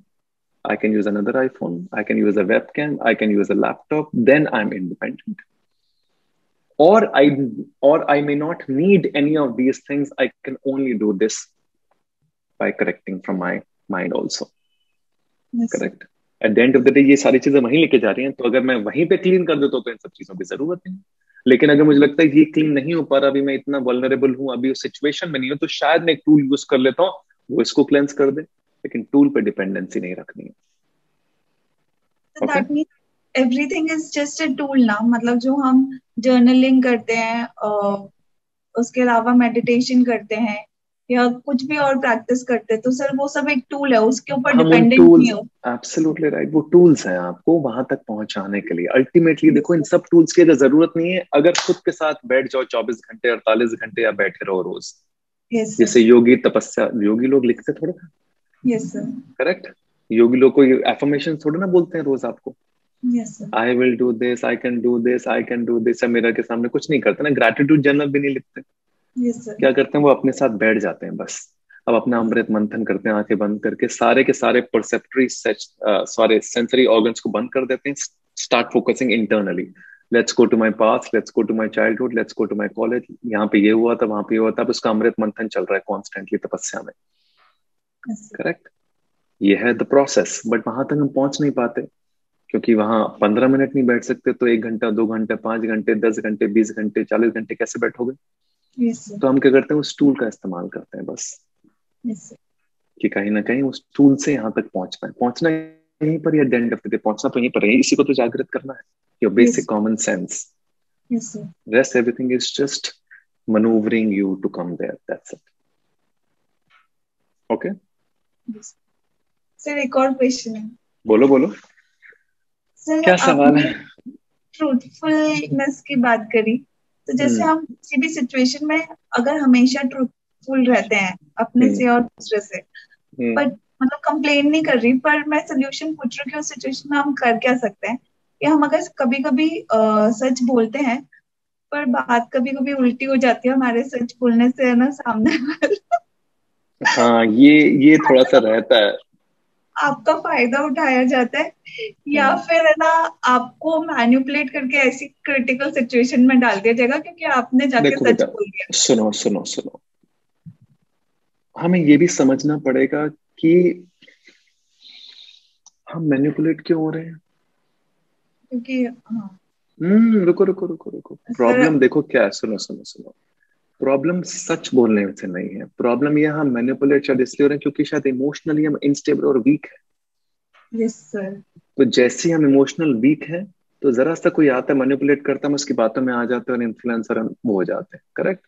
I can use another iPhone I can use a webcam I can use a laptop then I am independent और आई और I may not need any of these things I can only do this by correcting from my also. Yes. Correct. At the end of the day ये सारी चीज़ें वहीं लेके जा रही हैं तो अगर मैं वहीं पे क्लीन कर देता तो इन सब चीज़ों की ज़रूरत नहीं लेकिन अगर मुझे लगता है ये क्लीन नहीं हो पा रहा अभी मैं इतना वलनरेबल हूँ अभी उस सिचुएशन में नहीं हूँ तो शायद मैं एक टूल यूज़ कर लेता हूँ वो इसको क्लेंस कर दे लेकिन टूल पे डिपेंडेंसी नहीं रखनी है okay? Everything is just a tool ना मतलब जो हम जर्नलिंग करते हैं उसके अलावा मेडिटेशन करते हैं या कुछ भी और प्रैक्टिस करते तो सर वो सब एक टूल है उसके ऊपर डिपेंडेंट नहीं हो। एब्सोल्युटली राइट वो टूल्स हैं आपको वहाँ तक पहुँचाने के लिए। अल्टीमेटली देखो इन सब टूल्स की अगर ज़रूरत नहीं है अगर खुद के साथ बैठ जाओ 24 घंटे 48 घंटे या बैठे रहो रोज। Yes, जैसे योगी तपस्या योगी लोग लिखते थोड़ा यस सर करेक्ट योगी लोग को एफर्मेशन थोड़े ना बोलते हैं रोज आपको? I will do this I can do this I can do this मेरा के सामने कुछ नहीं करते ना ग्रेटिट्यूड जर्नल भी नहीं लिखते। Yes, क्या करते हैं वो अपने साथ बैठ जाते हैं बस। अब अपना अमृत मंथन करते हैं आँखें बंद करके सारे के सारे परसेप्टरी सारे सेंसरी ऑर्गन्स को बंद कर देते हैं start focusing internally let's go to my past let's go to my childhood let's go to my college यहाँ पे ये हुआ था वहाँ पे ये हुआ था उसका अमृत मंथन चल रहा है कॉन्स्टेंटली तपस्या में। करेक्ट ये है द प्रोसेस बट वहाँ तक हम पहुँच नहीं पाते क्योंकि वहाँ पंद्रह मिनट नहीं बैठ सकते तो एक घंटा दो घंटे पाँच घंटे दस घंटे बीस घंटे चालीस घंटे कैसे बैठोगे? Yes, तो हम क्या करते हैं उस टूल का इस्तेमाल करते हैं बस। Yes, कि कहीं ना कहीं उस टूल से यहाँ तक पहुँच पाए पहुँचना यहीं पर या डेंड ऑफ़ द पहुँचना तो यहीं पर है। इसी को तो जागृत करना है। Your basic common sense everything is just maneuvering you to come there. That's it. Okay? Yes. Sir एक और क्वेश्चन है। बोलो बोलो। सर क्या सवाल है? ट्रूथफुलनेस की बात करी। तो जैसे हम किसी भी सिचुएशन में अगर हमेशा ट्रूथफुल रहते हैं अपने से और दूसरे से पर मतलब कंप्लेन नहीं कर रही पर मैं सोल्यूशन पूछ रही हूँ कि उस सिचुएशन में हम कर क्या सकते हैं? कि हम अगर कभी कभी सच बोलते हैं पर बात कभी कभी उल्टी हो जाती है हमारे सच बोलने से है ना सामने हाँ ये ये थोड़ा सा रहता है। आपका फ़ायदा उठाया जाता है या फिर है ना आपको मैन्युपुलेट करके ऐसी क्रिटिकल सिचुएशन में डाल दिया जाएगा क्योंकि आपने जाके सच बोल दिया। सुनो सुनो सुनो। हमें ये भी समझना पड़ेगा कि हम मैन्युपुलेट क्यों हो रहे हैं? क्योंकि हाँ। हम्म रुको रुको रुको रुको। प्रॉब्लम देखो क्या है सुनो सुनो सुनो। प्रॉब्लम सच बोलने से नहीं है। प्रॉब्लम ये हम मैनिपुलेट शायद इसलिए हो रहे हैं क्योंकि शायद इमोशनली हम इनस्टेबल और वीक है। यस सर तो जैसे हम इमोशनल वीक है तो जरा सा कोई आता है मैनिपुलेट करता है उसकी बातों में आ जाते हैं और इन्फ्लुएंसर वो हो जाते हैं करेक्ट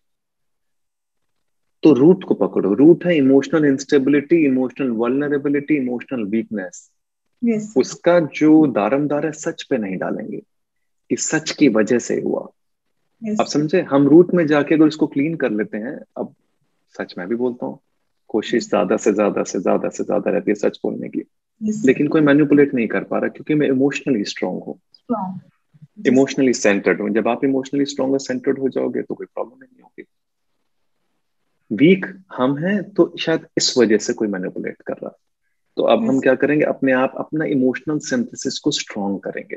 तो रूट को पकड़ो। रूट है emotional instability emotional vulnerability emotional weakness उसका जो दारमदार है सच पे नहीं डालेंगे। कि सच की वजह से हुआ। Yes. अब समझे हम रूट में जाके अगर इसको क्लीन कर लेते हैं अब सच मैं भी बोलता हूँ कोशिश ज़्यादा से ज़्यादा से ज़्यादा से ज़्यादा रहती है सच बोलने की। Yes. लेकिन कोई मैन्युपुलेट नहीं कर पा रहा क्योंकि मैं इमोशनली स्ट्रांग हूँ। इमोशनली सेंटर्ड हूँ। जब आप इमोशनली स्ट्रांग और सेंटर्ड हो जाओगे तो कोई प्रॉब्लम नहीं होगी। वीक हम हैं तो शायद इस वजह से कोई मैनिपुलेट कर रहा। तो अब yes. हम क्या करेंगे अपने आप अपना इमोशनल सिंथेसिस को स्ट्रॉन्ग करेंगे।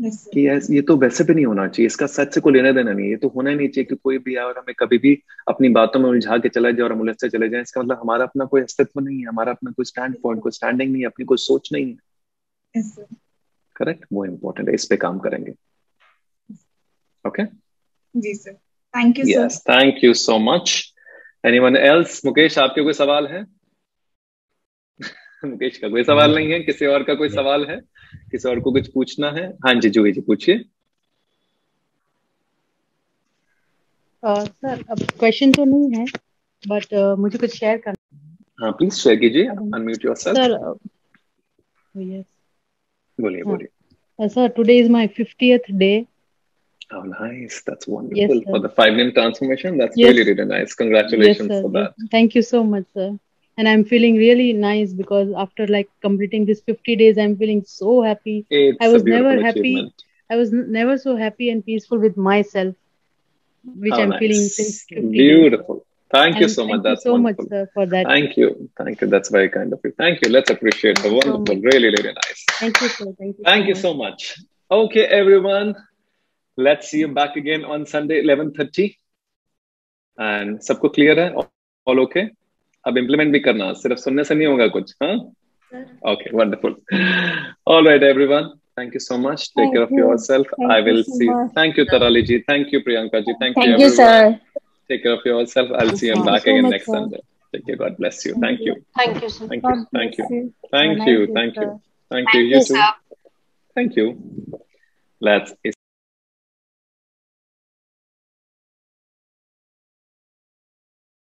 कि ये तो वैसे भी नहीं होना चाहिए। इसका सच से कोई लेना देना नहीं ये तो होना ही नहीं चाहिए कि कोई भी आए और हमें कभी भी अपनी बातों में उलझा के चला जाए और हम उलझते चले जाए। इसका मतलब हमारा अपना कोई अस्तित्व नहीं है। हमारा अपना कोई स्टैंड पॉइंट कोई स्टैंडिंग नहीं है। अपनी कोई सोच नहीं है। करेक्ट वो इम्पोर्टेंट है। इस पे काम करेंगे। Okay ji sir thank you yes thank you so much anyone else Mukesh आपके कोई सवाल है? <laughs> मुकेश का कोई सवाल नहीं। है। किसी और का कोई सवाल है? किसी और को कुछ पूछना है हाँ जी जूही जी पूछिए सर अब क्वेश्चन तो नहीं है बट uh, मुझे कुछ शेयर करना हाँ प्लीज़ शेयर कीजिए अनम्यूट योरसेल्फ सर यस बोलिए बोलिए sir today is my 50th day Oh, nice. That's wonderful. Yes, for the five name transformation, that's yes. really, really nice. Congratulations yes, for that. Thank you so much, sir. and i'm feeling really nice because after like completing this 50 days i'm feeling so happy it's i was never happy i was never so happy and peaceful with myself which oh, i'm nice. feeling since beautiful days. Thank and you so thank much. You That's so wonderful. much sir, for that. Thank you. Thank you. That's very kind of you. Thank you. Let's appreciate the wonderful. So really, really nice. Thank you, sir. Thank you. Thank so you much. so much. Okay, everyone. Let's see you back again on Sunday, 11.30. And sabko clear hai? All okay? अब इम्प्लीमेंट भी करना सिर्फ़ सुनने से नहीं होगा कुछ हाँ okay wonderful all right everyone thank you so much take Thank care of you. yourself Thank i you will so see you much. thank you tarali ji thank you priyanka ji thank, Thank you you, everyone sir. take care of yourself i'll see you Thank you back so again next sir. sunday take care god bless you thank you Thank you, thank you thank you you. thank you thank you thank you Thank you you, too thank you let's